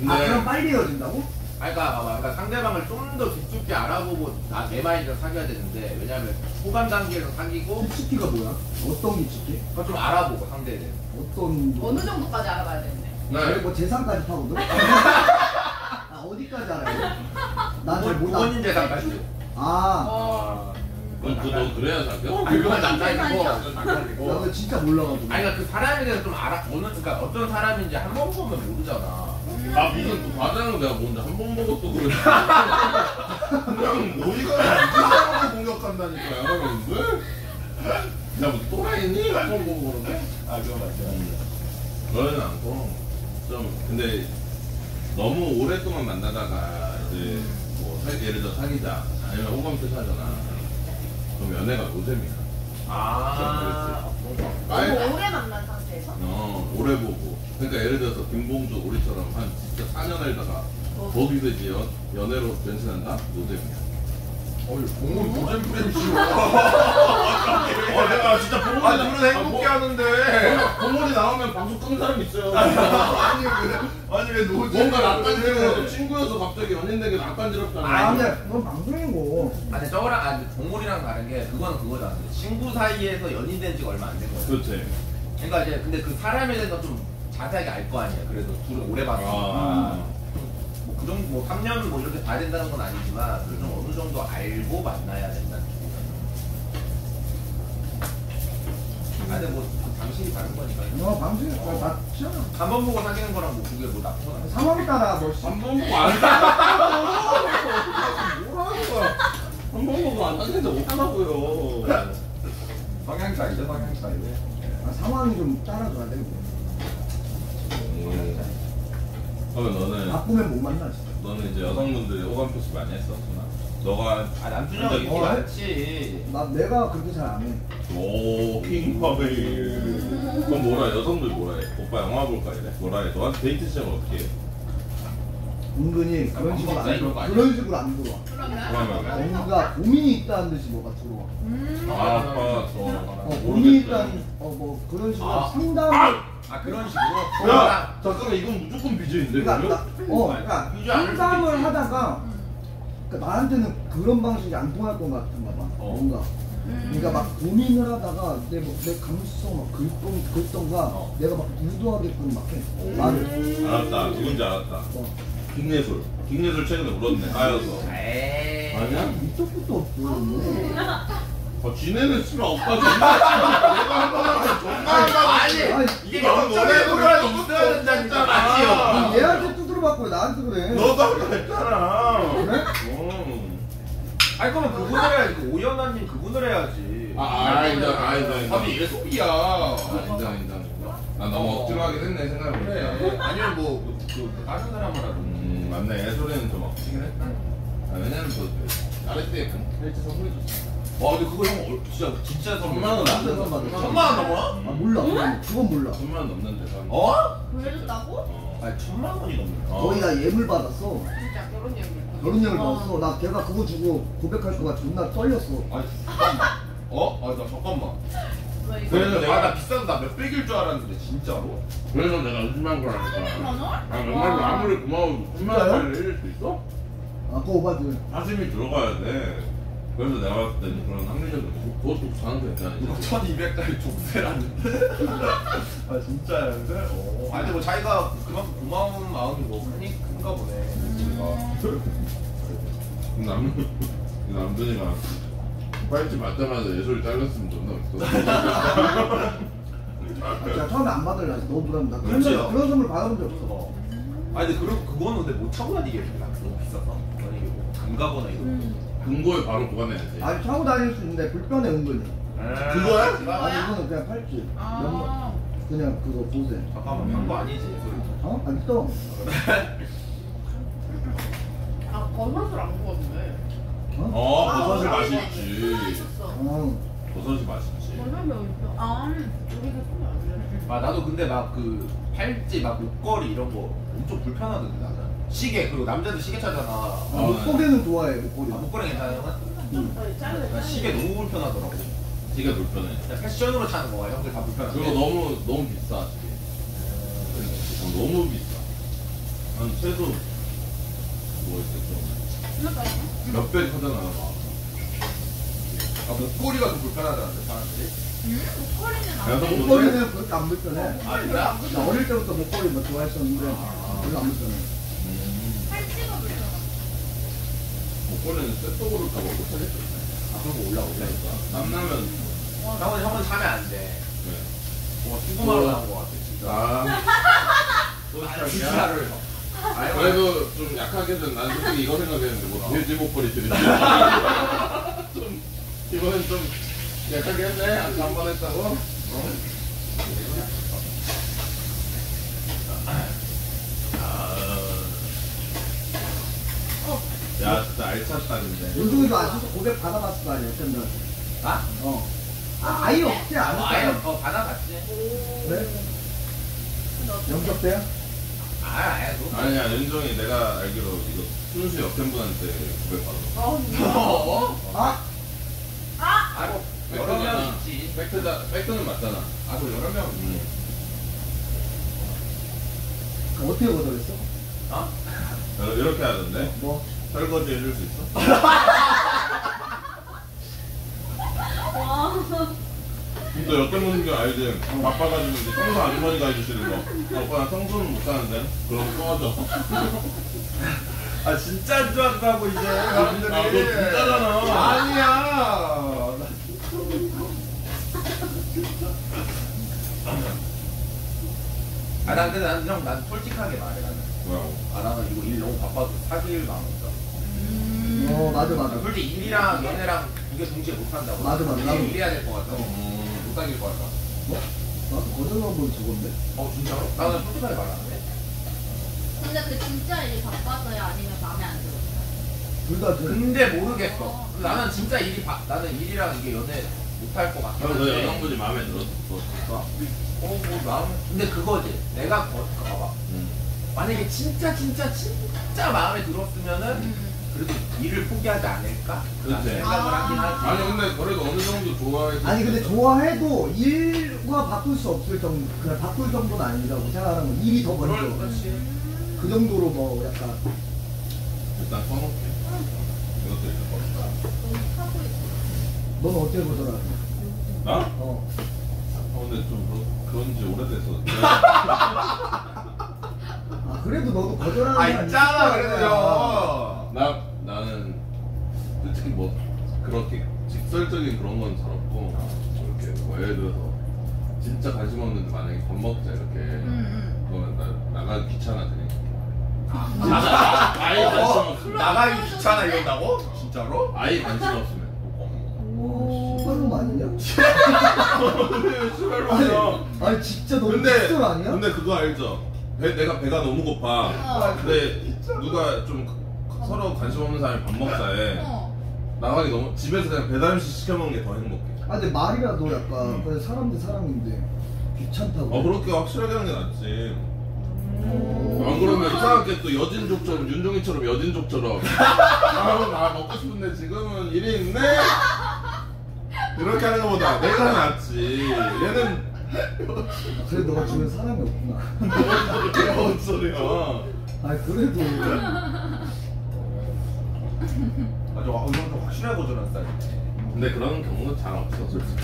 아, 근데 그럼 빨리 헤어진다고? 그러니까, 봐봐. 그러니까 상대방을 좀 더 깊숙이 알아보고 나 내 마인드로 사귀어야 되는데 왜냐면 호감 단계에서 사귀고 힙스티가 뭐야? 어떤 힙스티? 그걸 좀 알아보고 상대에 대해서. 어떤. 뭐- 어느 정도까지 알아봐야 되는데 그래, 네. 뭐 재산까지 파거든? 아, 어디까지 알아요? 난잘 부모- 몰라. 부모님 재산까지. 아, 어 너, 너, 너 그래야 사겨? 그건 장난이고, 그건 장난이고. 나 그거 진짜 몰라가지고. 아니, 그러니까 그 사람에 대해서 좀 알아, 어느, 그러니까 어떤 사람인지 한 번 보면 모르잖아. 아 무슨 그 과장은 내가 뭔데 한 번 먹었어 그래 그냥 모니가 이상하게 공격한다니까 야 왜? 야뭐 또라이니? 한번 보고 그러네? 아, 그건 맞죠. 너는 않고 좀 근데 너무 오랫동안 만나다가 이제 뭐 사- 예를 들어 사귀자 아니면 호감 퇴사하잖아. 그럼 연애가 노잼이야. 아, 빨- 너무 오래 상태 어, 오래 보고. 그러니까 예를 들어서 김봉주 우리처럼 한 진짜 4년 살다가 거기서 이제 연, 연애로 변신한다? 노잼이야. 어이 공은 도전 프레임이시오. 어 내가 진짜 공을 아니, 부르는 행복해 하는데. 공원이 나오면 방송 끄는 사람 있어요. 아니 왜 아니 왜 노잼? 뭔가 낯간지러워서 친구여서 갑자기 연인 되게 낯간지럽잖아. 아 근데 그건 방송이고 아니 저거랑 아니 동물이랑 다른 게 그거는 그거잖아. 친구 사이에서 연인 된 지가 얼마 안 된 거야. 그렇지. 그러니까 이제 근데 그 사람에 대해서 좀 자세하게 알 거 아니야. 그래도 둘을 오래 봤으니까. 아. 뭐그 정도 뭐 3년 뭐 이렇게 봐야 된다는 건 아니지만 그래도 좀 어느 정도 알고 만나야 된다는 거. 아니 뭐 당신이 다른 거니까. 너 방송이 다 치잖아 한번 보고 사귀는 거랑 뭐 그게 뭐 나쁜 건 아니야. 상황에 따라 뭐 씨. 한번 보고 안 산다고! 뭐라는 거야? 한번 보고 안 산다는데 못하다고요. 성향 차이죠 성향 차이. 아, 상황이 좀 따라줘야 돼 그러면 너는, 바꾸면 못 만나 진짜 너는 이제 여성분들이 호감 표시 많이 했어, 순아? 너가, 아 남준형 인기 어, 많지. 나 내가 그렇게 잘 안 해 오, 킹파베일. 그럼 뭐라 해? 여성들 뭐라 해? 오빠 영화 볼까 이래? 뭐라 해? 너한테 데이트 시작을 어떻게 해? 은근히 그런 아, 식으로 안 들어와? 그런 식으로 안 들어와 그러면, 뭔가 고민이 있다는 듯이 뭐가 들어와 아, 아빠, 저, 어, 고민이 있다는 어 뭐 그런 식으로 아. 상담을 아 그런 식으로. 야! 잠깐만, 이건 무조건 비즈인데, 그러니까? 나, 어 그러니까 상담을. 하다가 그러니까 나한테는 그런 방식이 안 통할 것 같은가 봐 어. 뭔가 그러니까 막 고민을 하다가 내, 뭐, 내 감수성 막 긁던, 긁던가 어. 내가 막 유도하게끔 막해 말을 알았다, 누군지 알았다. 어. 김예술. 김예술 최근에 울었네. 에이. 아니야? 끝도 없고 뭐. 아, 지네는 씨발 오빠 존나 내가 한 번만 존나 아니 아니, 이게 불안이 너무 있어야 된다니까. 맞지요. 얘한테 두드려 받고 왜 나한테 그래 너도 아까 했잖아. 그래? 음. 아니 그러면 그분을 해야지 그 오연아님 그분을 해야지 아, 아, 인정, 아, 인정, 인정. 아니 이게 속이야 아, 인정, 인정. 나 너무 억지로 하긴 했네, 생각해보니까. 그래 아니면 뭐그 다른 사람을 하든 음, 맞네. 애소리는 좀 억지긴 했다. 아, 왜냐면 또, 나를 때 벨트 선물해 줬어. 와 근데 그거 형 얼- 진짜 진짜 천만 원 남자 넘는 선물. 천만 원 넘어? 아 몰라 그건 몰라 천만 원 넘는데, 산. 어? 보여줬다고? 어. 아니 천만 원이 넘는 어. 거의 나 예물 받았어 진짜 결혼 얘기. 결혼식을 받았어 나 걔가 그거 주고 고백할 거가 존나 떨렸어 아니 잠깐만 어? 아 나 잠깐만 그래서 내가- 비싸도 나 몇백일 줄 알았는데 진짜로? 그래서 내가 의심한 거라니까. 300만 원? 아, 정말 아무리 고마워도 10만 원짜리를 해줄 수 있어? 아 그거 오빠들 사심이 들어가야 돼. 그래서 내가 봤을 때는 그런 합리적으로 그것도 가능성이 있잖아. 이거 1200짜리 족쇄라는데? 아 진짜였는데? 어. 아니 근데 뭐 자기가 그만큼 고마운 마음이 뭐 크니 큰가 보네 남, 남준이가 빨지 맞자마자 예솔이 잘렸으면 존나 웃겨. 제가 처음에 안 받을라 했어 너무 부담다 그런, 그렇지. 선- 그런 선물 받아본 적 없어 어. 아니 근데 그런 그거는 근데 못 차고 다니겠다 너무 비싸서 아니 뭐 감가거나 이런 거 금고에 바로 보관해야지. 아니 차고 다닐 수 있는데 불편해 은근히 그거야? 아니 이거는 그냥 팔찌 면- 아. 그냥 그거 보세 잠깐만 한거 아니지 소리 어? 아 있어 아, 버섯을 안 구웠네. 어? 어, 아, 버섯이 아, 맛있지. 있었어. 어. 버섯이 맛있지. 버섯이 어딨어? 아, 안 돼. 아 나도 근데 막 그 팔찌 막 목걸이 이런 거 엄청 불편하던데 나는 시계 그리고 남자들 시계 차잖아 아, 아, 목걸이는 좋아해 목걸이 목걸이 괜찮아요? 자르. 나 시계 너무 불편하더라고 되게 불편해. 그냥 패션으로 차는 거야 형들 다 불편하고 그거 너무, 너무 비싸, 지금. 어, 너무 비싸. 한 최소, 뭐 있겠어. 몇배 하잖아, 막. 아 목걸이가 더 불편하다는데 사람들이 음, 목걸이는 안 여성 돼. 목걸이는 그렇게 안 불편해 아 진짜? 나 어릴 때부터 목걸이 뭐 좋아했었는데 별로 안 불편해 음, 팔찌가 불편하다. 목걸이는 쇠떡으로 가고 못하겠어. 아 올라오네 그러니까. 땀나면, 형은 형은 사면 안돼 네. 와 수고마로 나온 거 같아 진짜 아. 아, 진짜를 아니, 그래도 좀 약하게는 난 솔직히 이거 생각했는데 뭐 돼지 목걸이 들이 좀 이거는 좀 약하게 했네 아까 한번 했다고 어? 아, 야 진짜 알찼다 근데 윤종이도 아직도 고백 받아봤을 거 아니야, 쌤들. 나? 어. 아, 아예 없지 어, 아예? 어 받아봤지. 그래? 영접돼요? 아 아예 너. 아니야 윤종이 내가 알기로 이거 순수 역행분한테 고백 받았어 어? 아, 아이고 여러 명 있지. 팩트다 팩트는 맞잖아 아이고 여러 명. 음. 그럼 어떻게 거절했어? 어? 어, 이렇게 하던데 뭐? 설거지 해줄 수 있어? 너 역행 보는 게 알지? 바빠가지고 이제 청소 아주머니가 해주시는 거 오빠 나 청소는 못 하는데? 그럼 꺼져 아 진짜 좋아한다고 이제 사람들이. 아, 너 진짜잖아. 아니야. 아, 난 근데 난, 형, 난 솔직하게 말해, 나는. 뭐라고? 아, 나는 이거 일 너무 바빠서 사귈 마음 없다. 어, 맞아, 맞아. 솔직히 일이랑 연애랑 이게 동시에 못 한다고. 맞아, 맞아. 나도. 일해야 될 것 같아. 음. 못 사귈 것 같아. 나도 거절한 번 적었는데. 어, 진짜로? 나는 솔직하게 말하는데. 근데 그 진짜 일이 바빠서야 아니면 마음에 안 들어? 둘다 그, 근데 모르겠어. 나는 진짜 일이 바, 나는 일이랑 이게 연애 못할것 그럼 너. 여성분이 마음에 들었어? 어, 뭐, 마음. 근데 그거지. 내가, 거, 봐봐. 응. 만약에 진짜, 진짜, 진짜 마음에 들었으면은, 음. 그래도 일을 포기하지 않을까? 라는 그치. 생각을 하긴 하지. 아니 근데 그래도 어느 정도 좋아해서 아니 근데 좋아해도 일과 바꿀 수 없을 정도, 그냥 바꿀 정도는 아니라고 생각하는 건 일이 더 먼저. 그럴 그렇지. 그 정도로 뭐 약간 일단 써놓게 이것도 일단 있어. 넌 어떻게 거절하냐? 나? 어. 어, 근데 좀 그런, 그런 지 오래돼서 아 그래도 너도 거절하는 아, 있잖아, 거야. 그래도요. 나, 나는 솔직히 뭐 그렇게 직설적인 그런 건 잘 없고 이렇게 뭐 예를 들어서 진짜 관심 없는데 만약에 밥 먹자 이렇게 음, 그러면 나 나가기 귀찮아지니까 나가, 아예 관심 없으면 나가기 귀찮아 이런다고? 진짜로? 아예 관심 없으면 시발놈 아니냐? 왜 수발로 아니, 냐 아니 진짜 너무 근데 아니야? 근데 그거 알죠? 배, 내가 배가 너무 고파. 어. 근데 누가 좀 서로 관심 없는 사람이 밥 먹자에 어. 나가기 너무 집에서 그냥 배달 음식 시켜 먹는 게 더 행복해. 아 근데 말이라도 약간 음. 그래 사람 대 사람인데 귀찮다고. 어 그렇게 확실하게 하는 게 낫지. 안 그러면 이상하게 또 여진족처럼 윤종이처럼 여진족처럼 아, 나 먹고 싶은데 지금은 일이 있네. 이렇게 하는 것보다 내가 낫지. 얘는 그래 너가 주변 사람이 없구나. 내가 뭔 소리야. 아 그래도 아, 저 이건 좀 확실하게 거절한 스타일이지. 근데 그런 경우는 잘 없어 솔직히.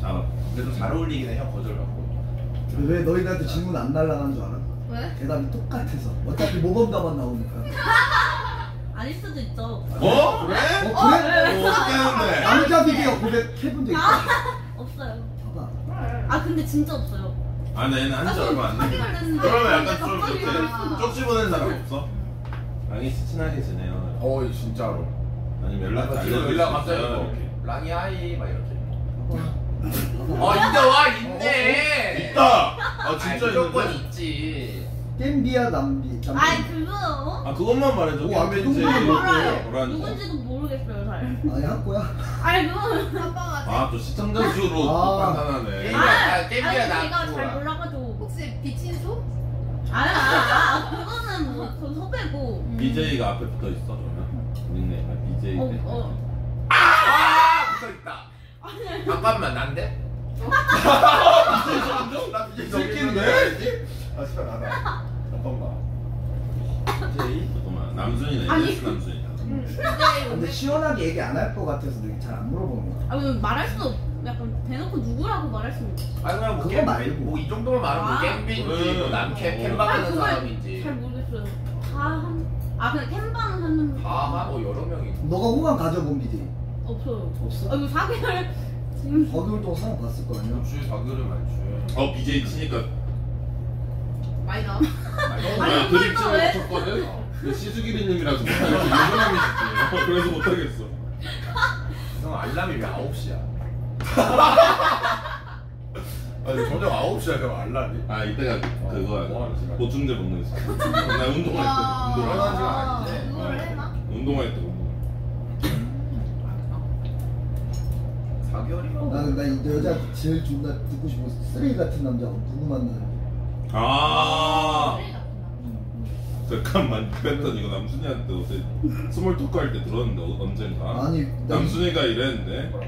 잘 없어. 그래도 잘 어울리긴 해, 형 거절하고. 왜 너희들한테 질문 안 달라는 줄 알아? 왜? 대답이 똑같아서 어차피 모범답안 나오니까. 아닐 수도 있죠. 어? 그래? 어 그래? 어, 어떻게 하는데? 남자 비디오 고백해본 적 있어? 없어요. 봐봐. 아 근데 진짜 없어요. 아, 나 얘는 한지 얼마 안 돼. 그러면 약간 좀 이렇게 쪽 집어낸 사람 없어? 아니, 친하게 지내요. 어, 진짜로. 아니면 연락 나 지금 연락 갑자기? 뭐. 랑이 하이, 막 이렇게. 어, 있다, 와, 있네. 있다! 아, 아니, 진짜 무조건 있는데? 있지. 겜비야 남비. 남비. 아이 그거 아, 그것만 말해줘. 오, 아. 그건 몰라요. 뭐라는지. 누군지도 모르겠어요 잘. 아니 한 거야? 아니 그거는 아빠가 아, 또 시청자 수로 아. 판단하네. 게임이야, 아, 아, 게임이야, 아니 나 제가 잘. 몰라가지고. 혹시 비친소? 아니 아니 아 그거는 뭐저 섭외고. BJ가 앞에 붙어 있어, 그러면? 닉네임, 아, BJ. 어 어. 아, 붙어있다. 잠깐만, 난데? 나 이제 새끼인데? 아 씨발 나다. 잠깐만. BJ? 잠깐만, 남순이네. 아니. yes 남순이다. 근데 시원하게 얘기 안 할 것 같아서 내가 잘 안 물어보는 거야. 아 근데 말할 수도 없. 약간 대놓고 누구라고 말할 수 없어. 아니, 그냥 뭐, 그거 겜, 말고. 뭐, 이 정도만 말하면 뭐, 아. 그래. 뭐, 남캠, 어. 캠방 아 하는 그걸 사람인지. 잘 모르겠어요. 다 한. 아 그냥 캠방은 하는. 다, 한, 뭐, 여러 명이. 너가 호감 가져본 비디 없어요. 없어? 아 이거 사기를 지금. 4개월 동안 사람 봤을 거 아니야? 주에 사교를 많지. 어, BJ 치니까. 많이 나. 아니, 야, 드립 오빠 왜? 거 쳤거든? 그 시수기리님이라서 못하겠어. 유부남이시지. 그래서 못하겠어. 형, 알람이 왜 9시야? 아니, 저녁 9시야, 그럼 알람이? 아, 이때가 그거야. 뭐 하는 시간? 보충제 먹는 시간. 나 운동할 때. 와. 운동할 때. 아니지? 운동을 해나? 운동 운동할 때 운동. 4개월이면 나는 나이 여자 제일 존나 듣고 싶어 쓰레기 같은 남자 누구 만나는 아 잠깐만 그랬던 이거 남순이한테 어제 스몰 토크 할 때 들었는데 어- 언젠가 아니 나 남순이가 이랬는데 뭐?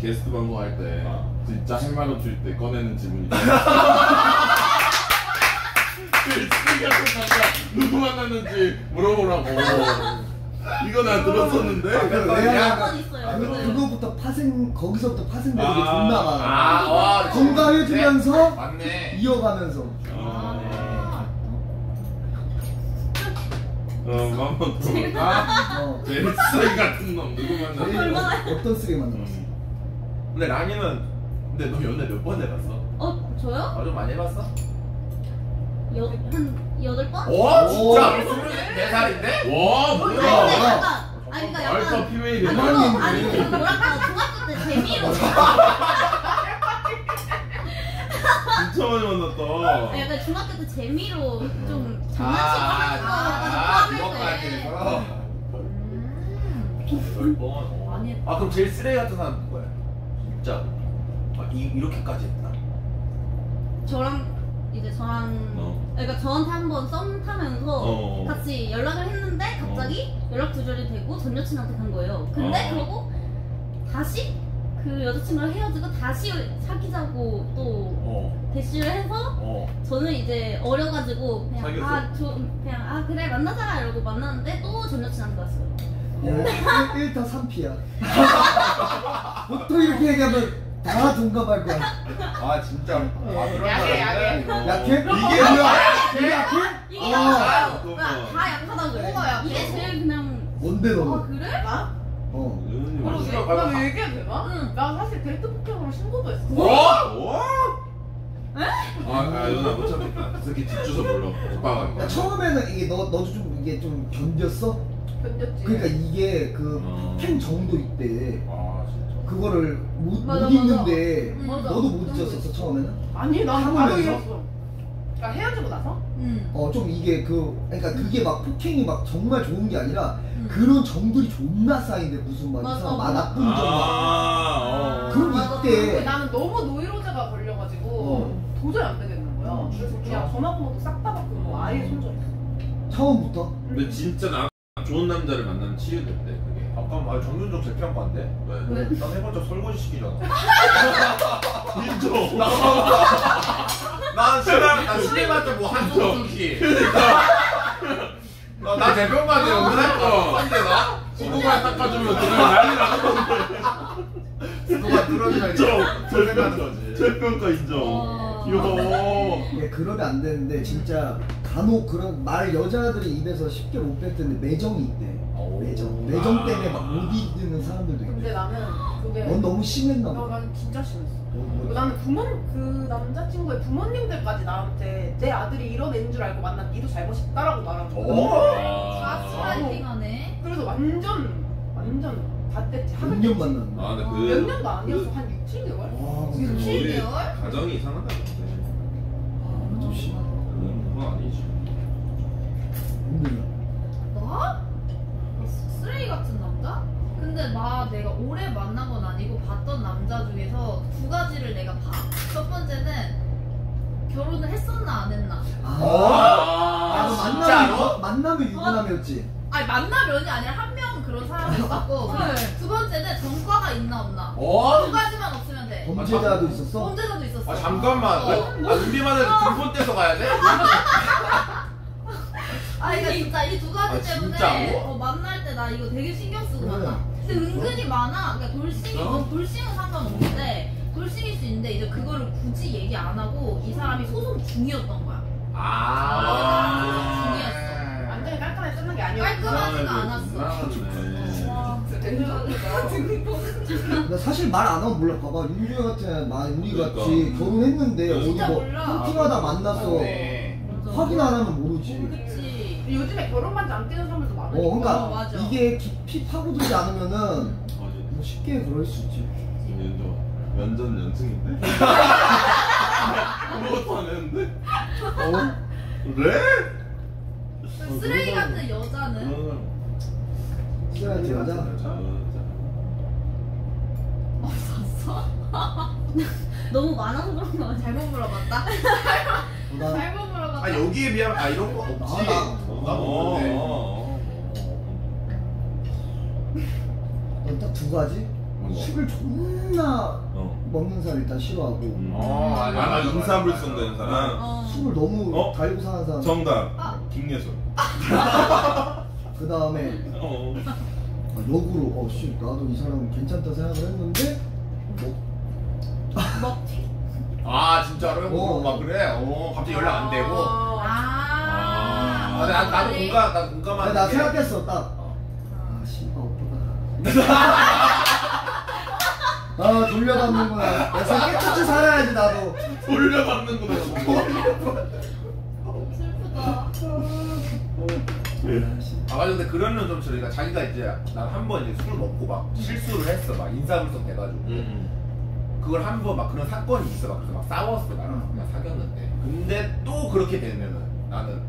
게스트 방송 할때 진짜 할말 없을 때 꺼내는 질문이 쓰레기 같은 남자 누구 만났는지 물어보라고 이거 나 들었었는데 아, 그 왜냐면 한번 있어요. 그, 네. 그거부터 파생 거기서부터 파생되는 게 아. 존나 많아 아, 와, 건강해지면서 맞네. 이어가면서 아. 어, 한번 들어볼까? 어. 제일 쓰레기 같은 놈 누구 만났어? 어- 어떤 쓰레기 만나봤어? 근데 랑이는 근데 너 연애 몇 번 해봤어? 어 저요? 아, 좀 많이 해봤어? 여, 한 여덟 번? 오, 진짜? 오. 24살인데? 와 아니 뭐야 근데 약간 아니 그러니까 알파 약간 피메일이 아니 그거 아니 그 뭐랄까 중학교 때 재미로 진짜 많이 만났다 아니, 약간 중학교 때 재미로 좀 장난치고 아, 하는 거 아, 약간 열 번. 많이 했다. 아, 그럼 제일 쓰레기 같은 사람? 진짜. 아, 이, 이렇게까지 했다. 저랑 이제 저랑 어. 그러니까 저한테 한번 썸 타면서 어. 같이 연락을 했는데 갑자기 연락 두절이 되고 전 여친한테 간 거예요. 근데 어. 그러고 다시 그 여자친구랑 헤어지고 다시 사귀자고 또 어. 대시를 해서 어. 저는 이제 어려가지고 그냥 사귀었어? 아, 저, 그냥 아 그래 만나자 이러고 만났는데 또 전 여친한테 갔어요. 1타 3피야 보통 이렇게 얘기하면 다 동감할 거야 아, 진짜. 아, 그런 약해, 약해. 약해? 이게 뭐야? 이게 약해? 이게 어. 약하요. 그거. 그러니까 다 약하다 그래. 뭐가 약해? 이게 제일 그냥 뭔데 아 너는? 그래? 어 은은이 그러게. 나왜 얘기해도 되나? 응. 나 사실 데이트 폭행으로 신고도 했어. 와? 와? 아, 아, 누나 못 참겠다. 그 새끼 뒷주소 몰라. 오빠가. 야, 처음에는 이게 너 너도 좀 이게 좀 견뎠어? 견뎠지. 그러니까 이게 그 어. 폭행 정도 있대 아, 진짜. 그거를 못, 맞아, 못 맞아. 잊는데 응. 맞아. 너도 못 잊었었어 처음에는? 아니, 난 바로? 이랬어. 그러니까 헤어지고 나서? 응. 어 좀 이게 그 그러니까 그게 막 폭행이 막 정말 좋은 게 아니라 응. 그런 정들이 존나 쌓인데 무슨 막 맞아, 이상 막 맞아. 나쁜 점 막. 아, 어. 그런 게 맞아. 있대. 근데 나는 너무 노이로제가 걸려가지고 어. 도저히 안 되겠는 거야. 음, 그래서 진짜? 그냥 전화번호도 싹 다 바꾸고 아예 손절했어. 처음부터? 근데 진짜 나 좋은 남자를 만나면 치유된대, 그게. 잠깐만, 아, 대표한 거안 돼? 왜? 난 해본적 설거지 시키잖아. 인정. 난 신랑, 난 신랑한테 뭐 한송 쿠키. 나, 나 대표한테 연근할 거. 한대 나? 수고가 닦아주면 그냥 난리. 누가 늘어지면 이제 인정. 최평가 인정. 어. 이거. 예, 그러면 안 되는데 진짜 간혹 그런 말 여자들이 입에서 쉽게 못 뱉는데 매정이 있대 오. 매정 매정 때문에 막 아. 못 잊는 사람들도 근데 있대 나는 그게 넌 너무 심했나 나, 봐 나는 진짜 심했어. 뭐, 그리고 나는 부모 그 남자친구의 부모님들까지 나한테 내 아들이 이런 애인 줄 알고 만난 니도 잘못 있다라고 말하는 거야. 오. 가스라이팅하네. 그래서 완전 완전 닷됐지. 몇년 만났는데 아, 근데 몇 그. 년도 아니었어. 한 6, 7개월? 와 우리 진짜 칠 개월? 가정이 이상하다. 근데. 아, 좀 심하다 음, 그건 아니지. 힘들다 나? 쓰레기 같은 남자? 근데 나 내가 오래 만난 건 아니고 봤던 남자 중에서 두 가지를 내가 봐. 첫 번째는 결혼을 했었나 안 했나. 아, 아, 아, 너 진짜로? 만남이 만남이 유부남이었지 아니 만나면이 아니라 한 명은 그런 사람이 있었고 두 번째는 전과가 있나 없나. 어? 두 가지만 없으면 돼. 범죄자도 있었어? 범죄자도 있었어. 아, 잠깐만. 아, 은비만 해도 등본 떼서 가야 돼? 아니 그러니까 진짜 이 두 가지 아, 때문에 진짜로? 어, 만날 때 나 이거 되게 신경 쓰고 그래. 만나. 근데 은근히 많아. 그러니까 돌싱이 어, 돌싱은 상관없는데 돌싱일 수 있는데 이제 그거를 굳이 얘기 안 하고 이 사람이 소송 중이었던 거야. 아. 중이었어. 완전히 깔끔하게 끝난 게 아니었어. 깔끔하지가 않았어. 네. 나 사실 말 안 하면 몰라 봐봐 윤주야 같은 나 우리 그러니까. 같이 결혼했는데 어디 진짜 뭐 몰라. 헌팅하다 만나서 네. 맞아. 확인 안 하면 모르지 그치. 요즘에 결혼 반지 안 끼는 사람들도 많으니까. 어 그러니까 어, 맞아. 이게 깊이 파고들지 않으면은 뭐 쉽게 그럴 수 있지 연전 연전 연승인데? 아무것도 안 했는데? 어? 그래? 쓰레기 같은 여자는 그거는 써야지 여자. 너무 많아서 그런 거 같아. 잘못 물어봤다. 나 잘못 물어봤다. 아 여기에 비하면 아 이런 거 없지. 나, 나. 나도 없는데. 딱두 가지. 술을 존나 어. 먹는 사람 일단 싫어하고 음. 어, 맞아, 아, 맞아, 인사불성 맞아. 되는 사람. 어. 술을 너무 어? 달고 사는 사람. 정답. 김예솔. 그 다음에 어. 역으로 어 씨 나도 이 사람 괜찮다 생각을 했는데 뭐아 진짜로요? 어. 막 그래? 어 갑자기 연락 안 되고. 아. 아, 나, 나도 공감, 나 공감하는 나 게. 생각했어 딱. 아 씨발 오빠다. 아 돌려받는구나. 그래서 깨끗이 살아야지 나도. 돌려받는구나. 슬프다. 아 맞아 근데 그런 놈좀 저리가 자기가 이제 난 한 번 이제 술 먹고 막 실수를 했어 막 인사불성 돼가지고 음. 그걸 한 번 막 그런 사건이 있어 막 그래서 막 싸웠어 나랑 그냥 사귀었는데 근데 또 그렇게 되면은 나는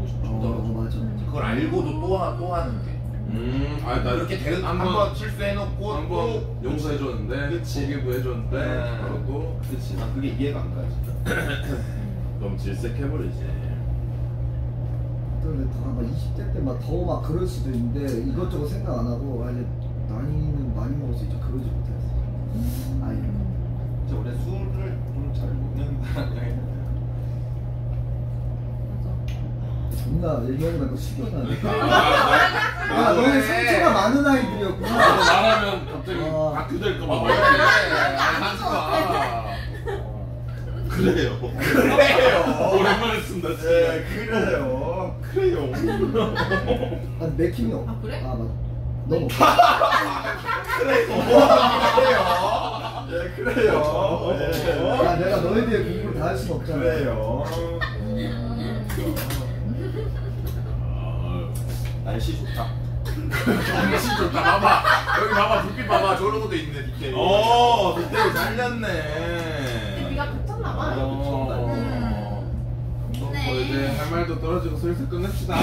너무 좀어 떨어져 맞아. 그걸 알고도 또, 하, 또 하는 게 음. 아, 나 이렇게 한 한번 번- 실수해놓고 한번 또 용서해줬는데, 그치. 고기부 해줬는데, 네. 그러고, 그치 난 그게 이해가 안 가지 너무 질색해버리지. 근데 다막 20대 때 막 더 막 그럴 수도 있는데 이것저것 생각 안 하고 아 이제 나이는 많이 먹어서 이제 그러지 못했어. 아예. 진짜 원래 술을 좀 잘 먹는 사람이 존나 얘기하고 나니까 숙연하네. 아, 야 너네 상처가 많은 나도 아이들이었구나. 말하면 갑자기 어. 다큐될까 봐. 아, 말 그래 하지 마 그래요. 그래요 오랜만에 쓴다, 진짜. 네 그래요. 그래요. 아 맥힘이 없. 아, 그래? 아 맞. 너무. 그래요. 예 그래요. 예. 야 내가 너에 대해 공부를 다할순 없잖아. 그래요. 아, 날씨 좋다. 날씨 좋다 봐봐 여기 봐봐 불빛 봐봐 저런 것도 있네 디테일 어, 그때 살렸네. 비가 그쳤나 봐. 어. 뭐 네. 이제 할 말도 떨어지고 슬슬 끝냅시다.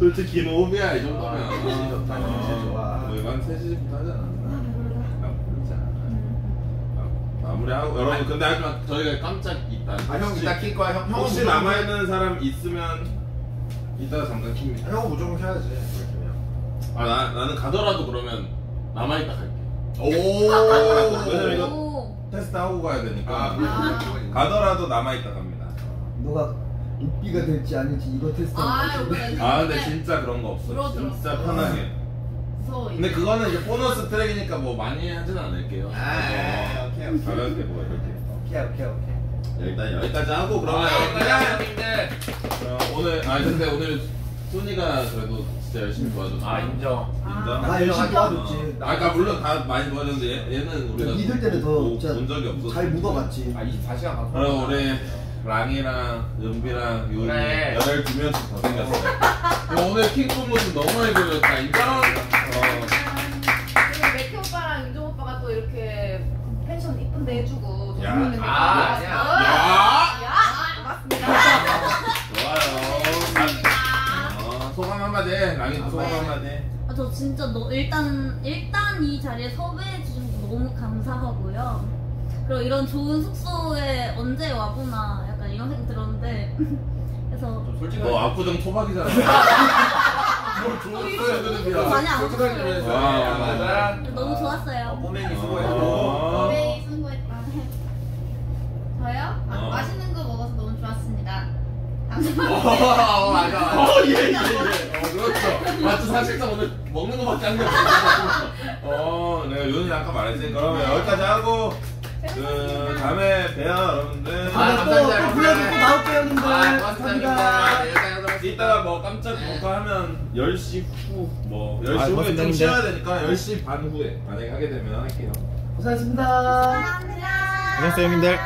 솔직히 노비야 이 정도면. 날씨 좋다, 날씨 좋아. 뭐한 3시부터 하지 않았나? 나쁘지 않아. 마무리하고 여러분 근데 하지만 저희가 깜짝 있다. 아형 이따 킬 거야 형 혹시 무조건 남아 있는 사람 있으면 이따가 잠깐 킵니다. 형 무조건 켜야지. 그냥. 아 나, 나는 가더라도 그러면 남아 있다 갈게. 오 왜냐면 이거 오. 테스트 하고 가야 되니까. 아, 가더라도 남아 있다 갑니다. 너가 웃비가 될지 아닐지 이거 테스트. 아, 아 근데 진짜 그런 거 없어. 들어. 진짜 편하게. 무서워. 근데 그거는 이제 보너스 트랙이니까 뭐 많이 하진 않을게요. 아, 오케이, 오케이. 가볍게 뭐 이렇게. 오케이 오케이 오케이. 일단 여기까지 하고 그러면 아, 어, 오늘 아 근데 오늘 소니가 그래도 진짜 열심히 도와줬어. 아 인정 인정. 나 열심히 도와줬지. 아, 그러니까 물론 다 많이 도와줬는데 얘, 얘는 우리가 니들 때문에 더본 진짜 본 적이 없었어. 잘 묻어갔지. 아 24시간 방송 그리고 우리 랑이랑 은비랑 요리 그래. 12명씩 더 생겼어요. 그리고 오늘 킹콩 모습 너무 많이 보여줬다. 인정? 어. 그리고 맥키 오빠랑 윤종 오빠가 또 이렇게 펜션 이쁜데 해주고 야. 아, 또 야. 야. 야. 맞습니다. 좋아요. 어, 소감 한마디 해. 랑이도 소감 한마디 해. 아, 저 진짜 너 일단 일단 이 자리에 섭외해 주셔서 너무 감사하고요. 그리고 이런 좋은 숙소에 언제 와보나 약간 이런 생각 들었는데 그래서 솔직하게 너 압구정 토박이잖아. 뭘 좋았어요, 어, 많이 안 와. 맞아 너무 좋았어요. 꼬맹이 어. 수고했고 네, 수고했다. 저요? 아, 어. 맛있는 거 먹어서 너무 좋았습니다. 어 맞아 맞아 어, 예, 예, 예. 어, 그렇죠. 맞죠. 사실상 오늘 먹는 거밖에 안 됐어. 어, 내가 요는 아까 말했으니까 그러면 여기까지 하고, 그, 다음에 봬요, 여러분들. 아, 아, 또, 감사합니다, 또또 나올게요, 형님들. 아 감사합니다. 이따가 뭐 깜짝 녹화 하면 10시 후, 뭐, 10시 아, 후에 좀 쉬어야 되니까 10시 반 후에 만약에 하게 되면 할게요. 고생하셨습니다. 감사합니다. 안녕하세요 형님들.